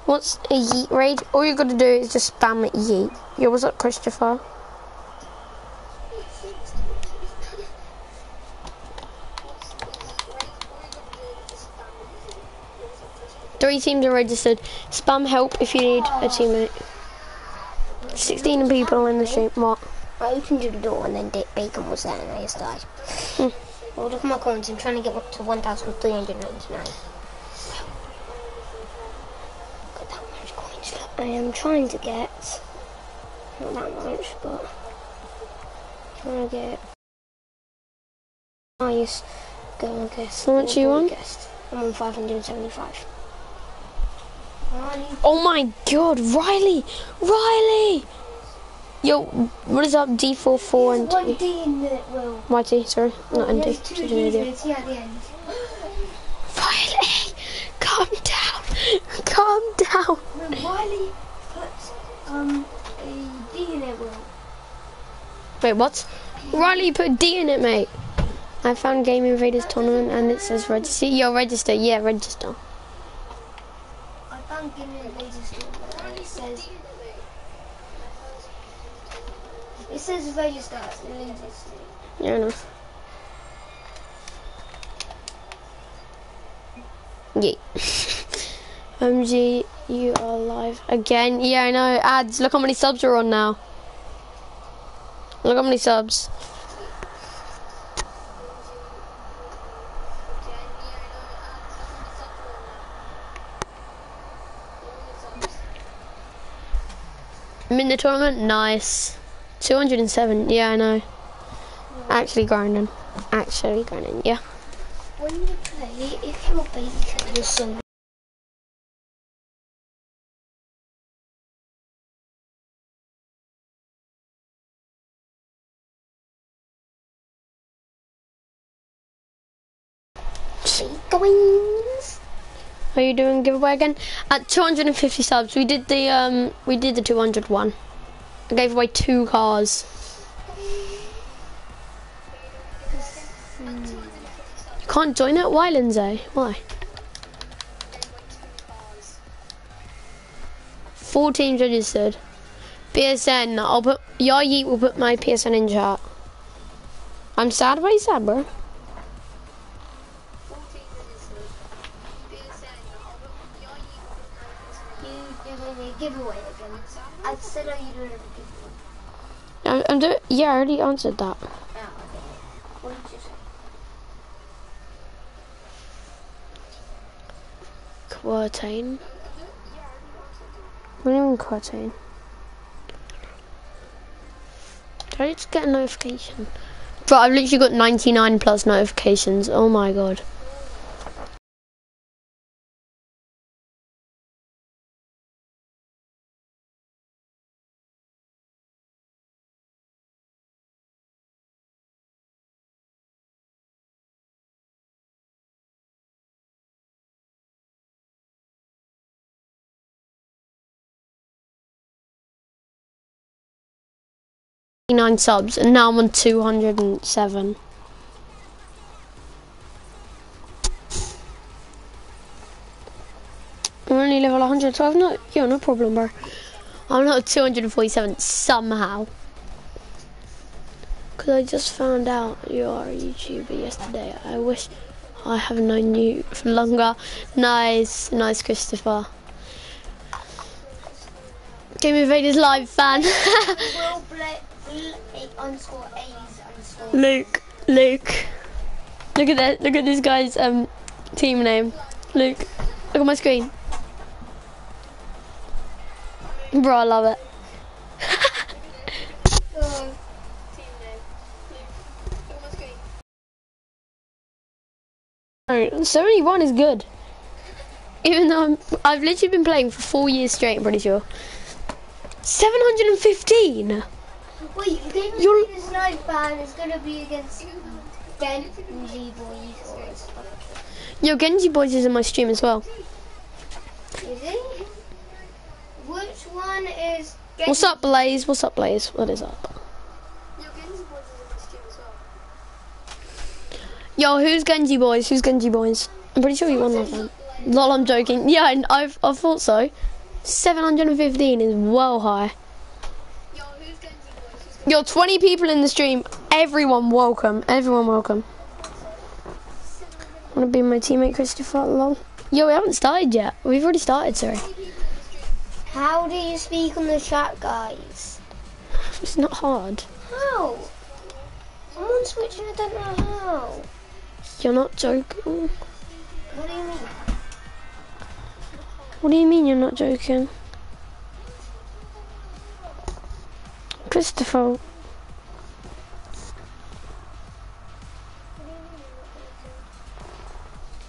What's a yeet raid? All you gotta do is just spam yeet. Yo, what's up, Christopher? Three teams are registered. Spam help if you need a teammate. 16 people in the stream. What? I opened the door and then Dick Bacon was there and I just died. Hmm. Well, look my coins. I'm trying to get up to 1,399. Got that much coins. I am trying to get not that much, but trying to get nice. Go on, guess. How much you on? Guessed. I'm on 575. Riley, Oh my god, Riley! Riley! Yo, what is up, D44 and one? D in the well. YT, sorry, not ND. There's two D's idiot. with a T the end. Riley! Calm down! Calm down! No, Wiley put um a D in it. Well, Wait, what? Riley put D in it, mate. I found Game Invaders tournament and it says register. Yo, register. Yeah, register. I found Game Invaders store and it says it says leads us to- Yeah, I know. Yeah. [laughs] MG, you are live again. Yeah, I know. Ads. Look how many subs are on now. Look how many subs. I'm in the tournament. Nice. 207. Yeah, I know. Actually grinding. Actually grinding. Yeah. When you play, if your baby is so Chickens. Are you doing giveaway again? At 250 subs, we did the um, we did the 200 one. I gave away two cars. You can't join it. Eh? Why, Lindsay? Why? Four teams registered. PSN. I'll put. Your Yeet will put my PSN in chat. I'm sad. You sad, bro? Doing a giveaway again. I said, are you doing a giveaway? I'm, I'm doing. Yeah, I already answered that. Oh, okay. What did you say? Quartane. What do you mean quartane? Did I just get a notification? Bro, I've literally got 99 plus notifications. Oh my god. Nine subs, and now I'm on 207. I'm only level 112. No, yeah, no problem, bro. I'm not 247 somehow. Because I just found out you are a YouTuber yesterday. I wish I have known you for longer. Nice, nice, Christopher. Game Invaders live fan. [laughs] Luke, Luke. Look at that. Look at this guy's um team name. Luke, look at my screen. Bro, I love it. [laughs] No, 71 is good. Even though I'm, I've literally been playing for four years straight, I'm pretty sure. 715! Wait, you gave me You're- this night ban is gonna be against Genji boys or stuff. Yo, Genji Boys is in my stream as well. Is it? Which one is Genji? What's up, Blaze? What's up, Blaze? What is up? Yo, Genji Boys is in my stream as well. Yo, who's Genji Boys? Who's Genji Boys? I'm pretty sure you won last time. Lol, I'm joking. Yeah, I, I've, I thought so. 715 is well high. Yo, 20 people in the stream. Everyone welcome. Everyone welcome. Want to be my teammate, Christopher? Lol. Yo, we haven't started yet. We've already started, sorry. How do you speak on the chat, guys? [laughs] It's not hard. How? I'm on Switch and I don't know how. You're not joking. What do you mean? What do you mean you're not joking? Christopher.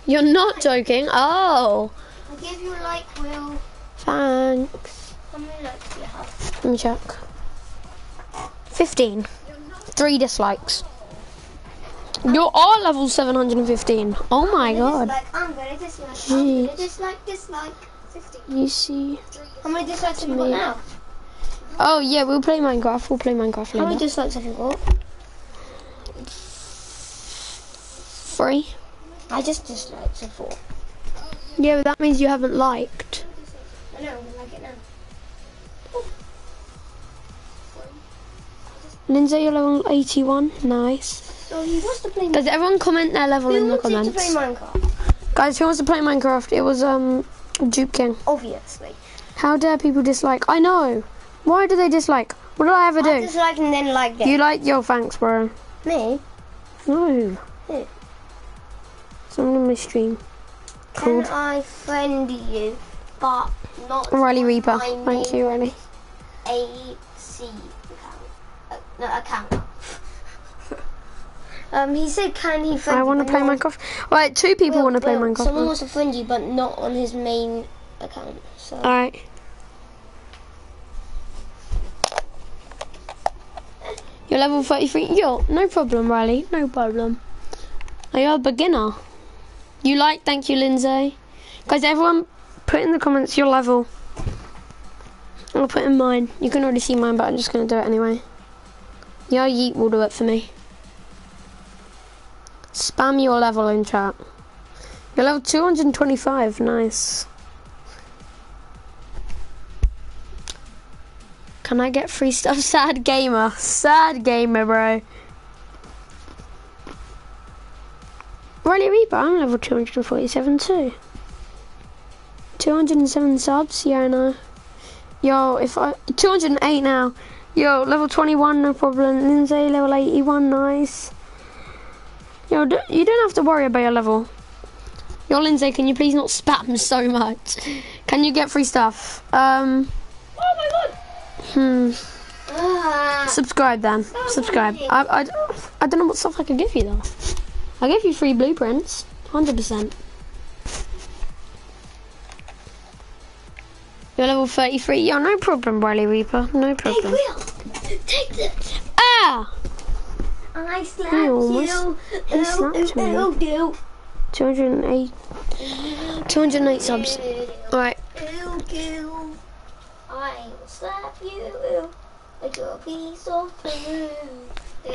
You're not joking? Oh, I'll give you a like, Will. thanks. How many likes do you have? Let me check. 15. Three dislikes. You're all level 715. Oh my god. Dislike, I'm gonna dislike, I'm gonna dislike, dislike. 50. You see. How many dislikes have you got now? Oh yeah, we'll play Minecraft. We'll play Minecraft How many later. dislikes have you got? Three. I just disliked so four. Yeah, but that means you haven't liked. I know, I like it now. Lindsay, you're level 81. Nice. So he wants to play Does everyone comment their level Who in the wants to play comments? Minecraft? Guys, who wants to play Minecraft? It was um Duke King. Obviously. How dare people dislike? I know. Why do they dislike? What did I ever I do? dislike and then like it. You like yo thanks, bro. Me? No. Who? Someone on my stream. Can Called I friend you, but not Riley Reaper. Thank you, Riley. AC account. Uh, no, account. [laughs] um, he said, can he friend I want to play Minecraft. Right, two people want to play Minecraft. Someone wants to friend you, but not on his main account. So Alright. You're level 33. Yo, no problem, Riley. No problem. Are you a beginner? You like? Thank you, Lindsay. Guys, everyone put in the comments your level. I'll put in mine. You can already see mine, but I'm just going to do it anyway. Yeah, Yeet will do it for me. Spam your level in chat. You're level 225. Nice. Can I get free stuff? [laughs] Sad gamer. Sad gamer, bro. Riley Reaper, I'm level 247 too. 207 subs, yeah, I know. Yo, if I. 208 now. Yo, level 21, no problem. Lindsay, level 81, nice. Yo, you don't have to worry about your level. Yo, Lindsay, can you please not spam [laughs] so much? Can you get free stuff? Um. Oh my god! Hmm. Ah, Subscribe then. Subscribe. I, I, I don't know what stuff I could give you though. I gave you free blueprints. 100%. You're level 33. Yeah, no problem, Riley Reaper. No hey, problem. Will! Take this! Ah! I slapped He almost- you! he slapped me. Oh, do. 208. 208 subs. Alright. Ew, ew. I will slap you like a piece of food. Do,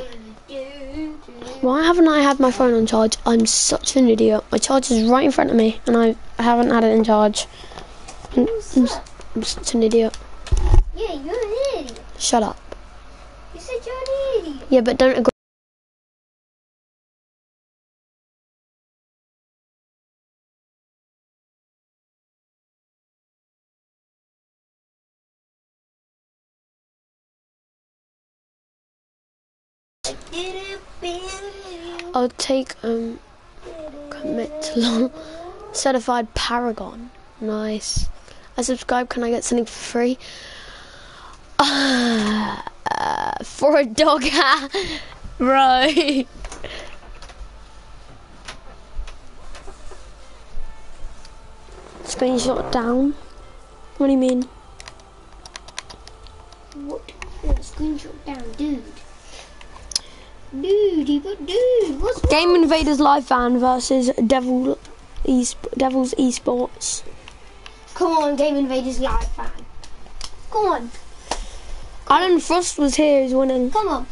do, do. Why haven't I had my phone on charge? I'm such an idiot. My charge is right in front of me and I haven't had it in charge. I'm, I'm, I'm such an idiot. Yeah, you're an idiot. Shut up. You said you're an idiot. Yeah, but don't agree. I'll take um commit to long Certified Paragon. Nice. I subscribe. Can I get something for free? Ah, [sighs] uh, for a dog. [laughs] right. Screenshot down. What do you mean? What screenshot down, dude? Dude, but dude, what's wrong? Game Invaders live fan versus Devil e Devils Esports. Come on, Game Invaders live fan. Come on, Alan Frost was here. He's winning. come on.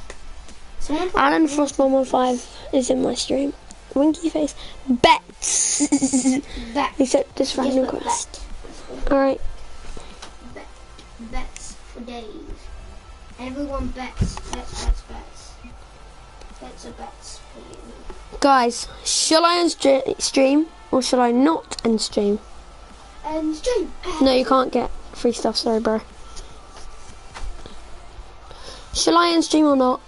Alan Frost 115 is in my stream. Winky face. Bets. bet. Except this random put quest. Alright. Bet. Bets for days. Everyone bets. Bets, bets, bets. Bets are bets for you. Guys, shall I end stream or shall I not end stream? And stream. No, you can't get free stuff. Sorry, bro. Shall I end stream or not?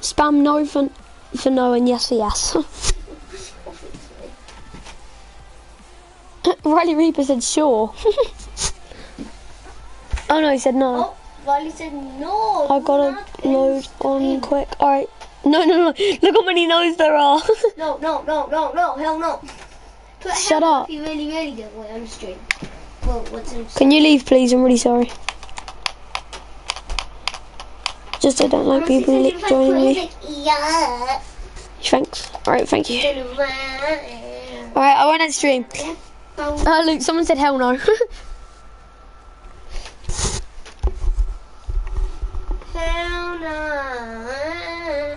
Spam no for, for no and yes for yes. [laughs] Riley Reaper said sure. [laughs] oh no, he said no. Oh, Riley said no. I gotta load on quick. Alright. No, no, no. Look how many no's there are. No, no, no, no, no, hell no. Put Shut up. If you really, really don't want on stream. Well, what's in Can you leave, please? I'm really sorry. Just I don't like Honestly, people joining me. like, Yeah. Thanks. Alright, thank you. Alright, I won't end stream. Boom. Uh, Luke, someone said hell no. [laughs] Hell no.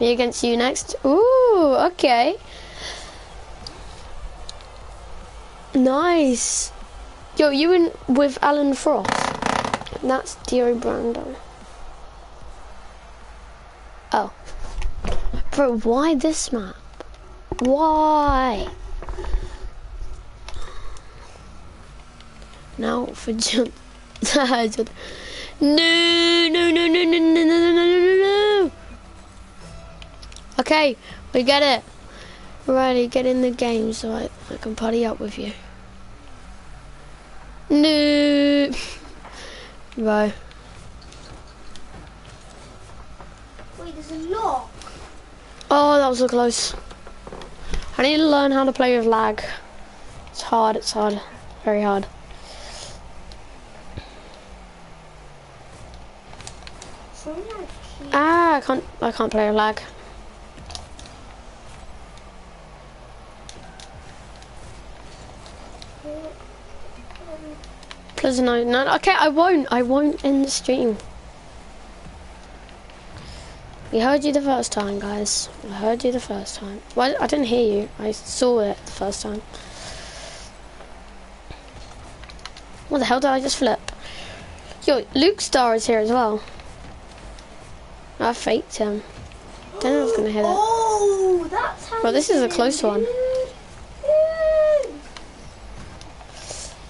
Me against you next. Ooh, okay. Nice. Yo, you in with Alan Frost? That's Dio Brando. Oh. Bro, why this map? Why? Now for jump. no, no, no, no, no, no, no, no, no, no, no. Okay, we get it. Righty, get in the game so I, I can party up with you. No. [laughs] Bye. Wait, there's a lock. Oh, that was so close. I need to learn how to play with lag. It's hard, it's hard. Very hard. Someone had a key. Ah, I can't I can't play with lag. Please no, no okay, I won't. I won't end the stream. We heard you the first time, guys. I heard you the first time. Well, I didn't hear you. I saw it the first time. What the hell did I just flip? Yo, Luke Star is here as well. I faked him. Don't know if I was gonna hit it. Oh, that's how. Well, this is a close one.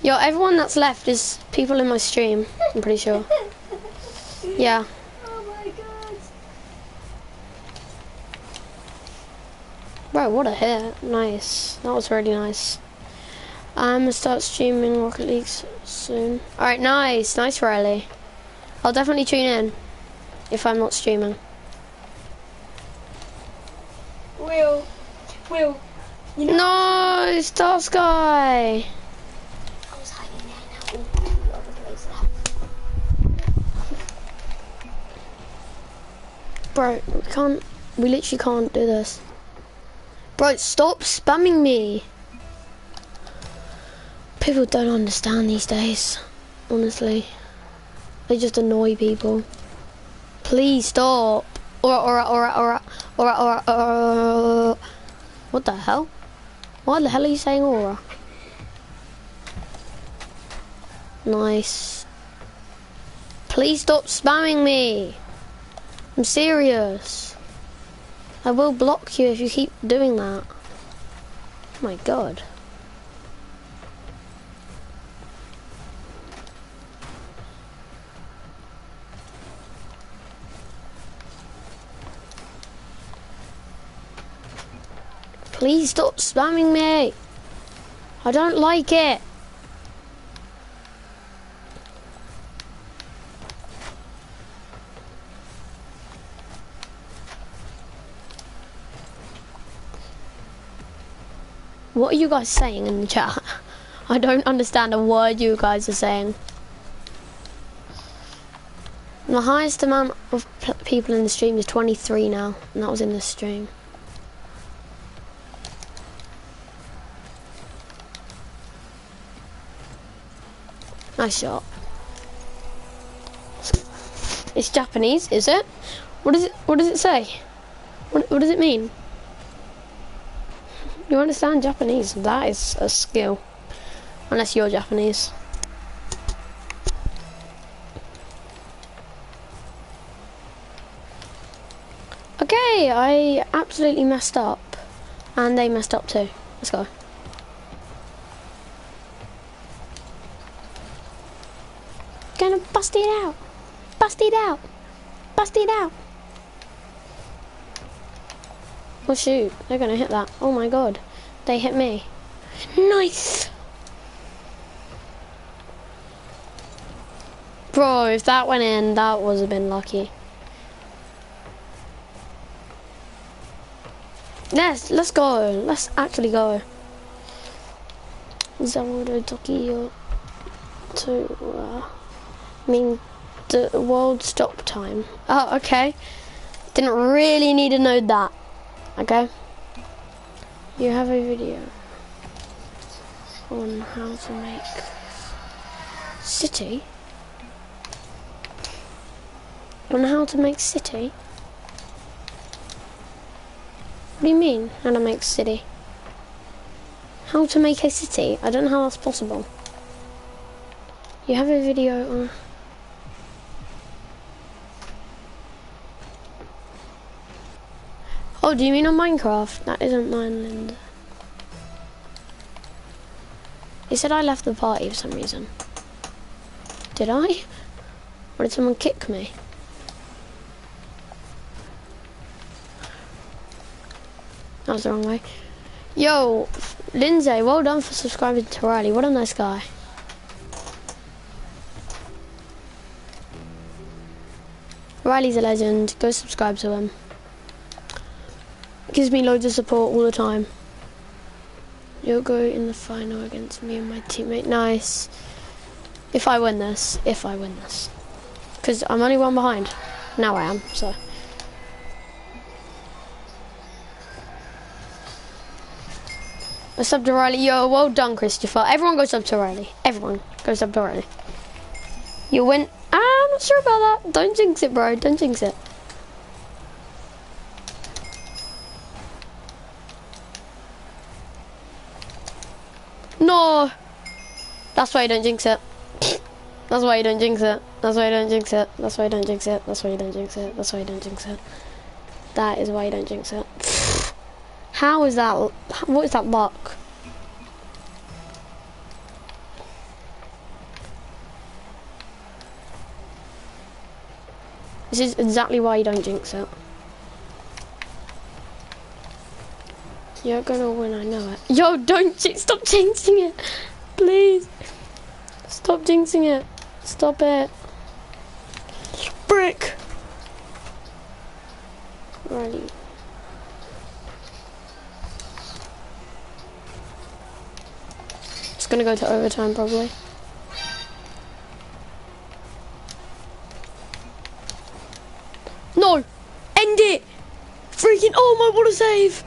Yo, everyone that's left is people in my stream. I'm pretty sure. Yeah. Oh my god. Bro, what a hit. Nice. That was really nice. I'm gonna start streaming Rocket League soon. Alright, nice. Nice, Riley. I'll definitely tune in if I'm not streaming. Will. Will. You know. No, Star Sky. Bro, we can't. We literally can't do this. Bro, stop spamming me. People don't understand these days. Honestly, they just annoy people. Please stop. Or or or or or or or. What the hell? Why the hell are you saying aura? Nice. Please stop spamming me. I'm serious. I will block you if you keep doing that. Oh my god. Please stop spamming me. I don't like it. What are you guys saying in the chat? I don't understand a word you guys are saying. The highest amount of people in the stream is 23 now, and that was in the stream. Nice shot. It's Japanese, is it? What does it What does it say? What What does it mean? You understand Japanese? That is a skill. Unless you're Japanese. Okay, I absolutely messed up. And they messed up too. Let's go. Gonna bust it out. Bust it out. Bust it out. Oh shoot, they're gonna hit that. Oh my god. They hit me. Nice! Bro, if that went in, that was a been lucky. Let's let's go. Let's actually go. Zelda Tokyo to uh, mean the world stop time. Oh, okay. Didn't really need to know that. Okay. You have a video on how to make city. On how to make city. What do you mean, how to make city? How to make a city? I don't know how that's possible. You have a video on... Oh, do you mean on Minecraft? That isn't mine, Linda. He said I left the party for some reason. Did I? Or did someone kick me? That was the wrong way. Yo, Lindsay, well done for subscribing to Riley. What a nice guy. Riley's a legend. Go subscribe to him. Gives me loads of support all the time. You'll go in the final against me and my teammate. Nice. If I win this. If I win this. Because I'm only one behind. Now I am, so. A sub to Riley. Yo, well done, Christopher. Everyone goes sub to Riley. Everyone goes sub to Riley. You win. Ah, I'm not sure about that. Don't jinx it, bro. Don't jinx it. No. That's why you don't jinx it. That's why you don't jinx it. That's why you don't jinx it. That's why you don't jinx it. That's why you don't jinx it. That's why you don't jinx it. That is why you don't jinx it. How is that? What is that luck? This is exactly why you don't jinx it. You're gonna win, I know it. Yo, don't stop jinxing it, please. Stop jinxing it. Stop it. Brick. Ready. It's gonna go to overtime probably. No! End it! Freaking, oh my, what a save!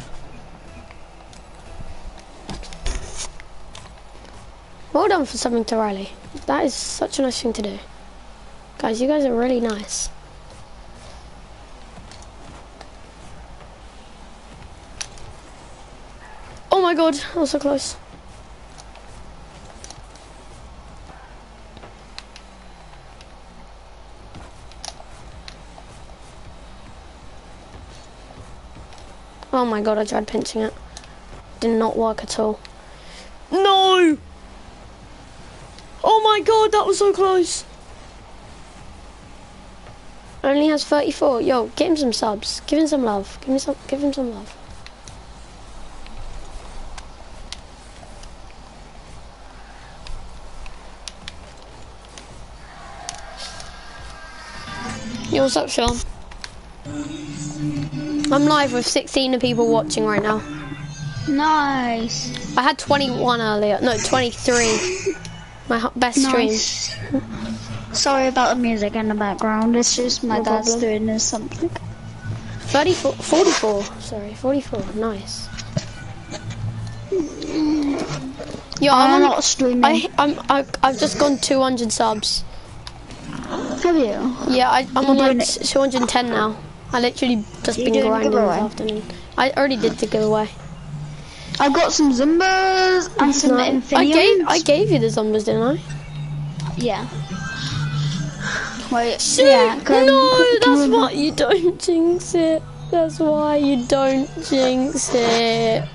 well done for something to Riley. That is such a nice thing to do. Guys, you guys are really nice. Oh my god, I was so close. Oh my god, I tried pinching it. Did not work at all. No! Oh my god, that was so close. Only has 34. Yo, give him some subs. Give him some love. Give me some. Give him some love. Yo, what's up, Sean? I'm live with 16 people watching right now. Nice. I had 21 earlier. No, 23. [laughs] My best stream. Nice. Sorry about the music in the background. It's just my No dad's problem. doing this something. 34, 44. Sorry, 44. Nice. Yo, I'm I'm on. not streaming. I, I'm, I, I've just gone 200 subs. Have you? Yeah, I, I'm on like 210 now. I literally just been grinding this afternoon. I already did the giveaway. I got some Zombas and some No, I gave I gave you the zombies, didn't I? Yeah. Wait. yeah. Can, no, [laughs] can that's why you don't jinx it. That's why you don't jinx it.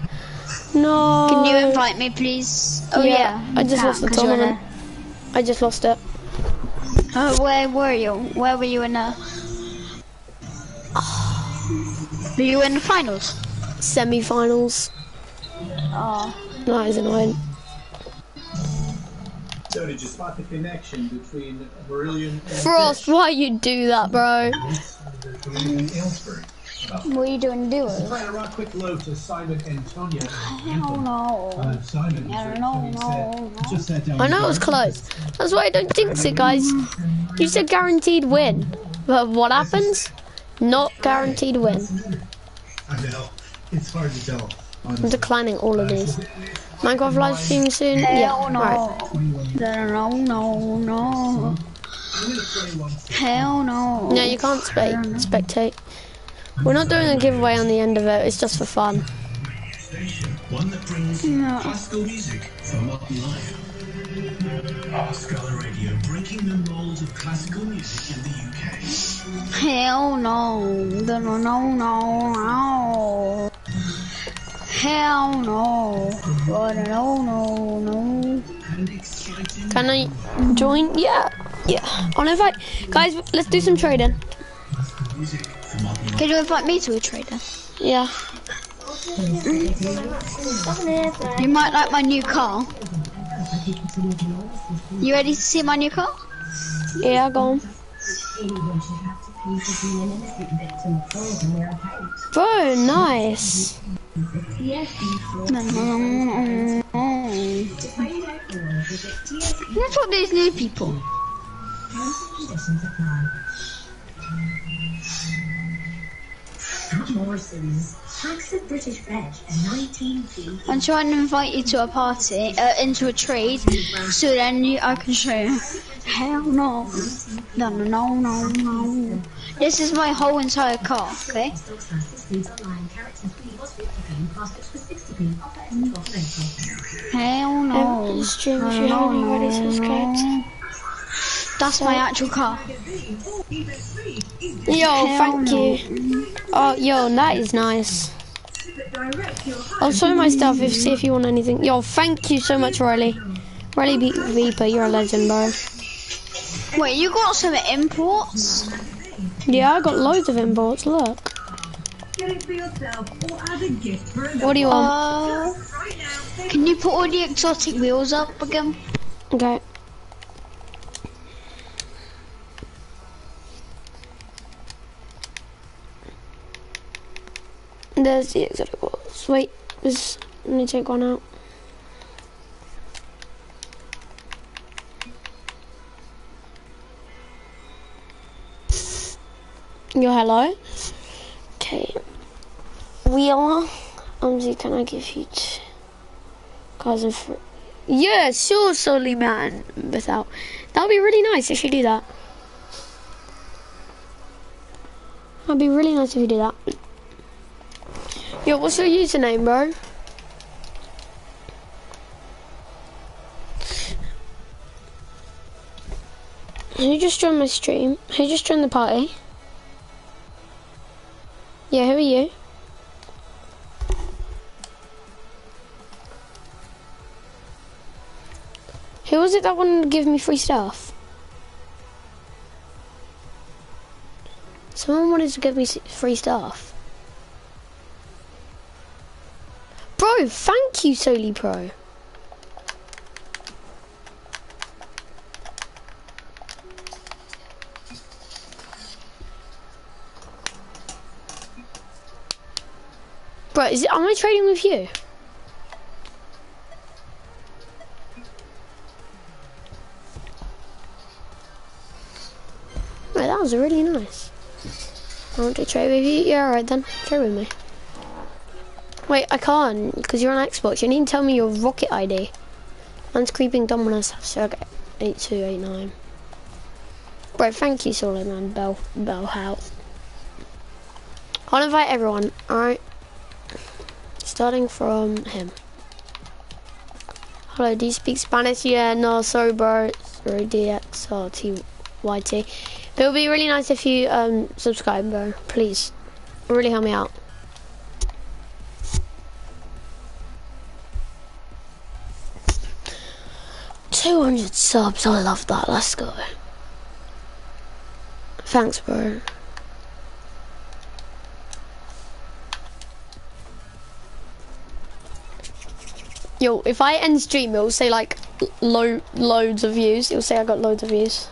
No. Can you invite me, please? Oh Yeah, yeah. I just lost the tournament. I just lost it. Oh, where were you? Where were you in the? Were you in the finals? Semi-finals. Oh. That is annoying. So did you spot the connection between Marillion and Frost, why you do that, bro? What are you doing, do it? Trying to run quick load to Simon and Tonya. Hell no. Uh, Simon, I don't know, no, no. just sat down. I know it was close. That's why I don't jinx it, guys. You said guaranteed win. But what happens? Not guaranteed win. I know. It's hard to tell. I'm declining all of these. Minecraft live stream soon? Yeah, no. right. No, no, no. Hell no. No, you can't spe- spectate. We're not doing a giveaway on the end of it, it's just for fun. One that brings No. classical music from modern life. Scala Radio, breaking the mold of classical music in the UK. Hell no. No, no, no, no, no. Hell no. Oh, no, no, no. Can I join? Yeah. Yeah. Oh, I'll invite. Guys, let's do some trading. music from modern life. Can you invite me to a trader? Yeah. You might like my new car. You ready to see my new car? Yeah, go on. Bro, nice. What's all these new people? I'm trying to invite you to a party, uh, into a trade, so then you, I can show you. Hell. No, no, no, no, no. This is my whole entire car, okay? Hell no. Stream if you haven't already subscribed. That's my actual car. Yo, thank you. Oh, yo, that is nice. Oh, I'll show my stuff if see if you want anything. Yo, thank you so much, Riley. Riley Be- Reaper, you're a legend, bro. Wait, you got some imports? Yeah, I got loads of imports. Look. What do you want? Uh, can you put all the exotic wheels up again? Okay. There's the exotic walls. Wait, this, let me take one out. Yo, hello. Okay. Wheeler. Umzi, can I give you two and free? Yeah, sure, Solly Man. Without. That would be really nice if you do that. That'd be really nice if you do that. Yo, what's your username, bro? Who just joined my stream? Who just joined the party? Yeah, who are you? Who was it that wanted to give me free stuff? Someone wanted to give me free stuff. Bro, thank you, Soli Pro. Bro, is it, am I trading with you? Right, that was really nice. I want to trade with you? Yeah, alright then. Trade with me. Wait, I can't, because you're on Xbox. You need to tell me your Rocket ID. Man's creeping Dominus, Sug 8289. Bro, thank you, Solomon Bell, Bell House. I'll invite everyone, alright? Starting from him. Hello, do you speak Spanish? Yeah, no, sorry, bro. Sorry, DXRTYT. But it would be really nice if you um, subscribe, bro. Please. Really help me out. Two hundred subs. I love that. Let's go. Thanks, bro. Yo, if I end stream, it'll say like lo loads of views. It'll say I got loads of views.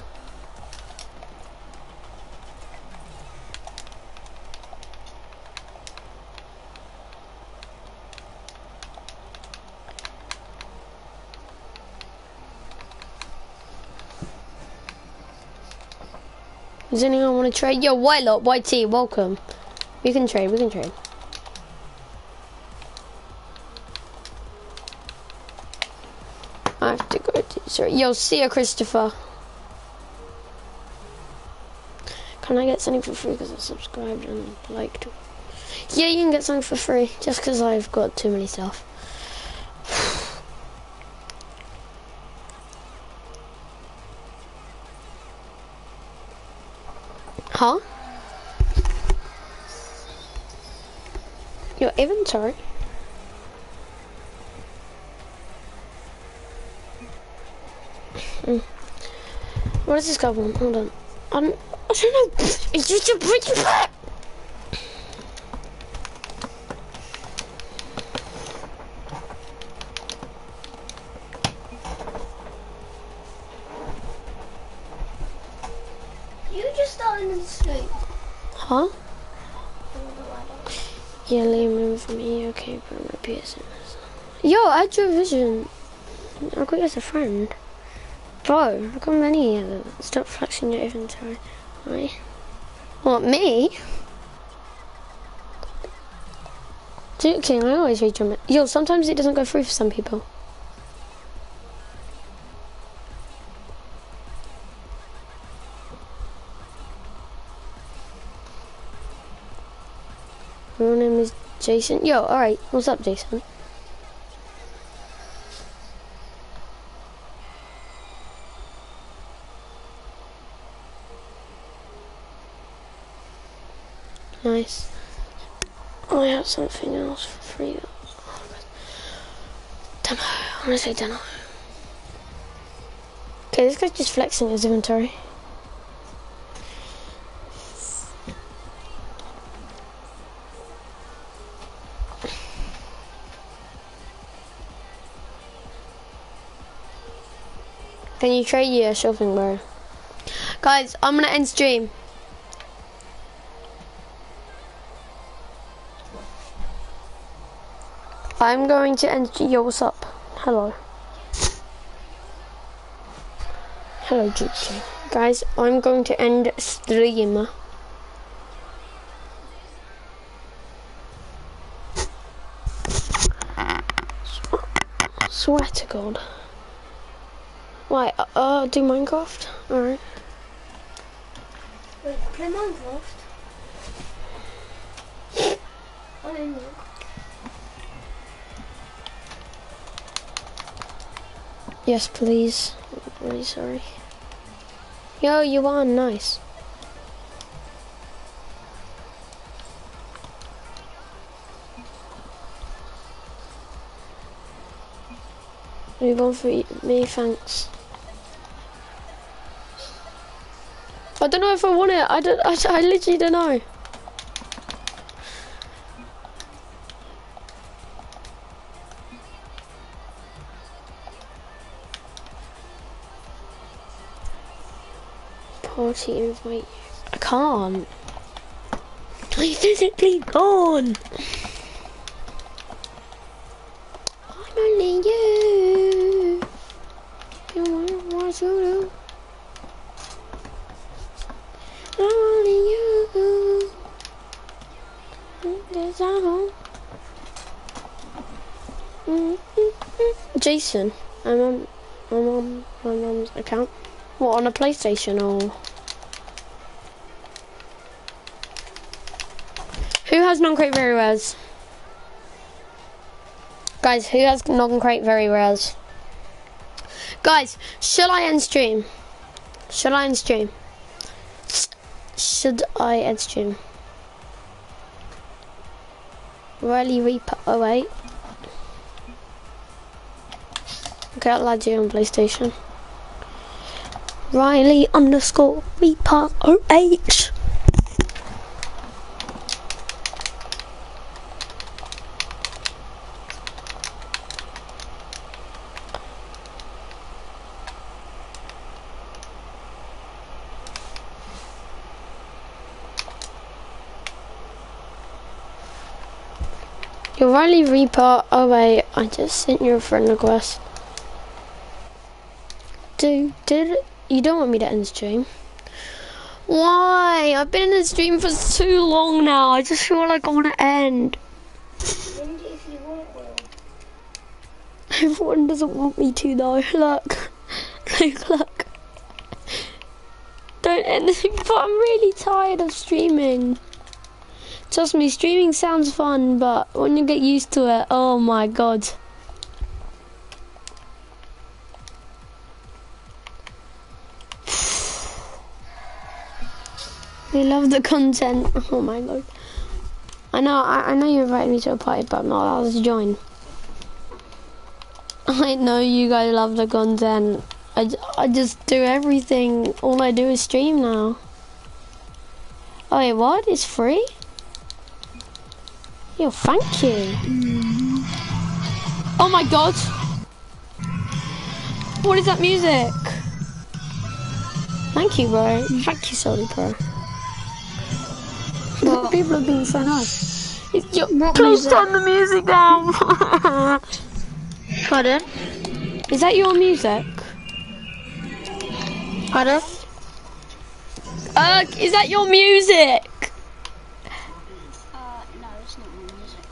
Does anyone want to trade? Yo, White Lot, YT, welcome. We can trade, we can trade. I have to go to, sorry. Yo, see ya, Christopher. Can I get something for free because I subscribed and liked? Yeah, you can get something for free just because I've got too many stuff. Huh? Your inventory? Mm. What is this guy want? Hold on. I don't, I don't know. It's just a back. You just started in the street. Huh? Yeah, Liam, remember from here. Okay, bro, my PSN. Yo, I drew vision. I got you as a friend. Bro, look how many of them. Stop flexing your inventory. Right? What, me? King, I always read your... Yo, sometimes it doesn't go through for some people. My name is Jason. Yo, alright. What's up, Jason? Nice. Oh, I have something else for free. Demo. I'm gonna say demo. Okay, this guy's just flexing his inventory. Can you trade your shopping, bro? Guys, I'm gonna end stream. I'm going to end. Yo, what's up? Hello. Hello, GK. Guys, I'm going to end stream. Swear to God. Why? Uh, uh do Minecraft? Alright. Wait, play Minecraft. I don't know. Yes, please. I'm really sorry. Yo, you are nice. Move on for me, thanks. I don't know if I want it. I don't. I, I literally don't know. Invite. I can't. I physically can't. I'm only you. You want what to do? I'm only you. Yes, I know. Jason, I'm on, I'm on my mum's account. What on a PlayStation or? has non-crate very rares? Guys, who has non-crate very rares? Guys, should I end stream? Should I end stream? Should I end stream? Riley Reaper, oh wait. Okay, I'll add you on PlayStation. Riley underscore Reaper 08. Riley Reaper. Oh wait, I just sent you a friend request. Dude, did you don't want me to end the stream? Why? I've been in this stream for too long now. I just feel like I want to end. end Everyone doesn't want me to though. [laughs] Look, look, look. Don't end this, but I'm really tired of streaming. Trust me, streaming sounds fun, but when you get used to it, oh my god. [sighs] They love the content. [laughs] Oh my god. I know, I, I know you invited me to a party, but I'm not allowed to join. [laughs] I know you guys love the content. I, I just do everything. All I do is stream now. Oh wait, what? It's free? Yo, thank you. Oh my god. What is that music? Thank you, bro. Thank you, Soli Pro. People are being so nice. Please music? turn the music down. [laughs] Pardon? is that your music? Pardon? Uh, is that your music? Uh, no, it's not my music.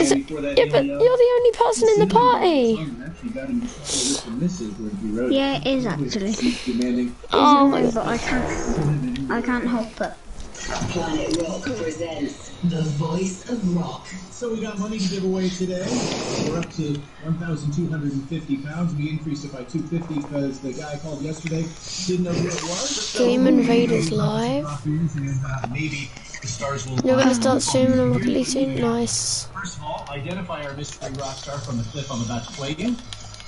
Is it, that yeah, but video, you're the only person in the party. Song actually got him before this and Mrs. where he wrote it. Yeah, it is actually. Oh my but I can't. I can't help it. Planet Rock presents The Voice of Rock. So we got money to give away today. We're up to 1,250 pounds. We increased it by 250 because the guy called yesterday didn't know who it was. Game Invaders live. And, uh, maybe the stars will. You're gonna start streaming on Rocket League soon? Nice. First of all, identify our mystery rock star from the clip I'm about to play you.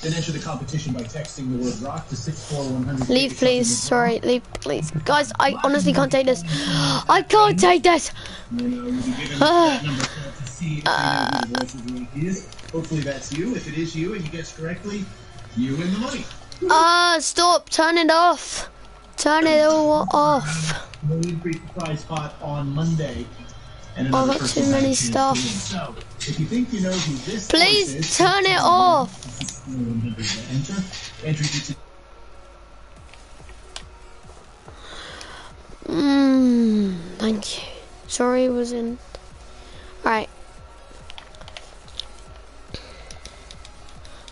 Then enter the competition by texting the word rock to 64100. Leave, please. Sorry, leave, please. Guys, I honestly can't take this. I can't take this. Uh, you'll be given [sighs] that number to see if you know who the voice of rock is. Hopefully that's you. If it is you and you guess correctly, you win the money. Ah, stop. Turn it off. Turn it all off. We'll increase the prize pot on Monday. And oh, I've got too many has a chance to stuff. So, if you think you know Please is, turn it off. 100 to enter. Entry to Mmm, thank you. Sorry, it was in. Alright.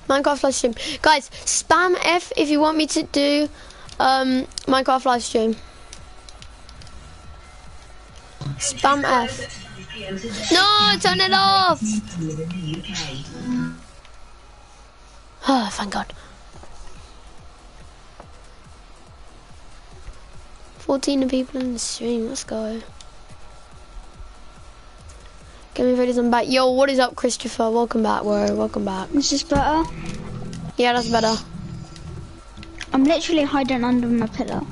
Minecraft live stream. Guys, spam F if you want me to do um, Minecraft live stream. Spam F. No, turn it off! Within [sighs] the UK. Oh, thank God. 14 people in the stream, let's go. Get me ready, I'm back. Yo, what is up, Christopher? Welcome back, bro. Welcome back. Is this better? Yeah, that's better. I'm literally hiding under my pillow.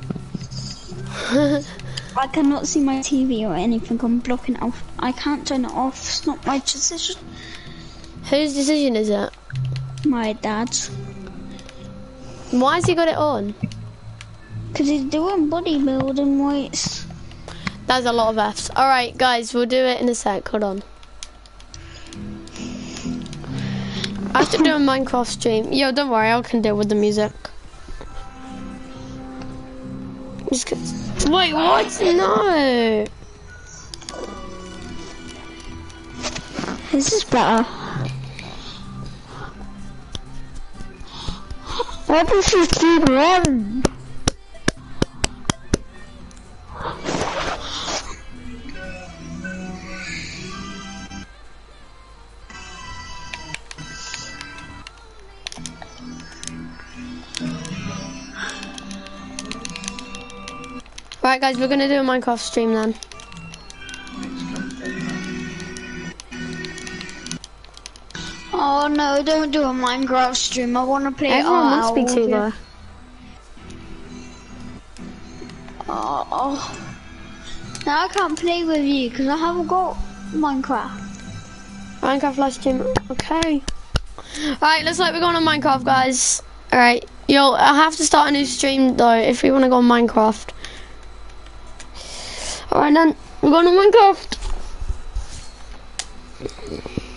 I cannot see my TV or anything. I'm blocking it off. I can't turn it off. It's not my decision. Whose decision is it? My dad's. Why has he got it on? Because he's doing bodybuilding weights. That's a lot of F's. Alright, guys, we'll do it in a sec. Hold on. I have to do a [laughs] Minecraft stream. Yo, don't worry, I can deal with the music. Wait, what? No. This is better. What is this Right, guys, we're gonna do a Minecraft stream then. Oh no, don't do a Minecraft stream. I want to play Everyone wants me to, though. Oh, oh. Now I can't play with you because I haven't got Minecraft. Minecraft live stream. Okay. Alright, looks like we're going on Minecraft, guys. Alright. Yo, I have to start a new stream, though, if we want to go on Minecraft. Alright, then. We're going on Minecraft.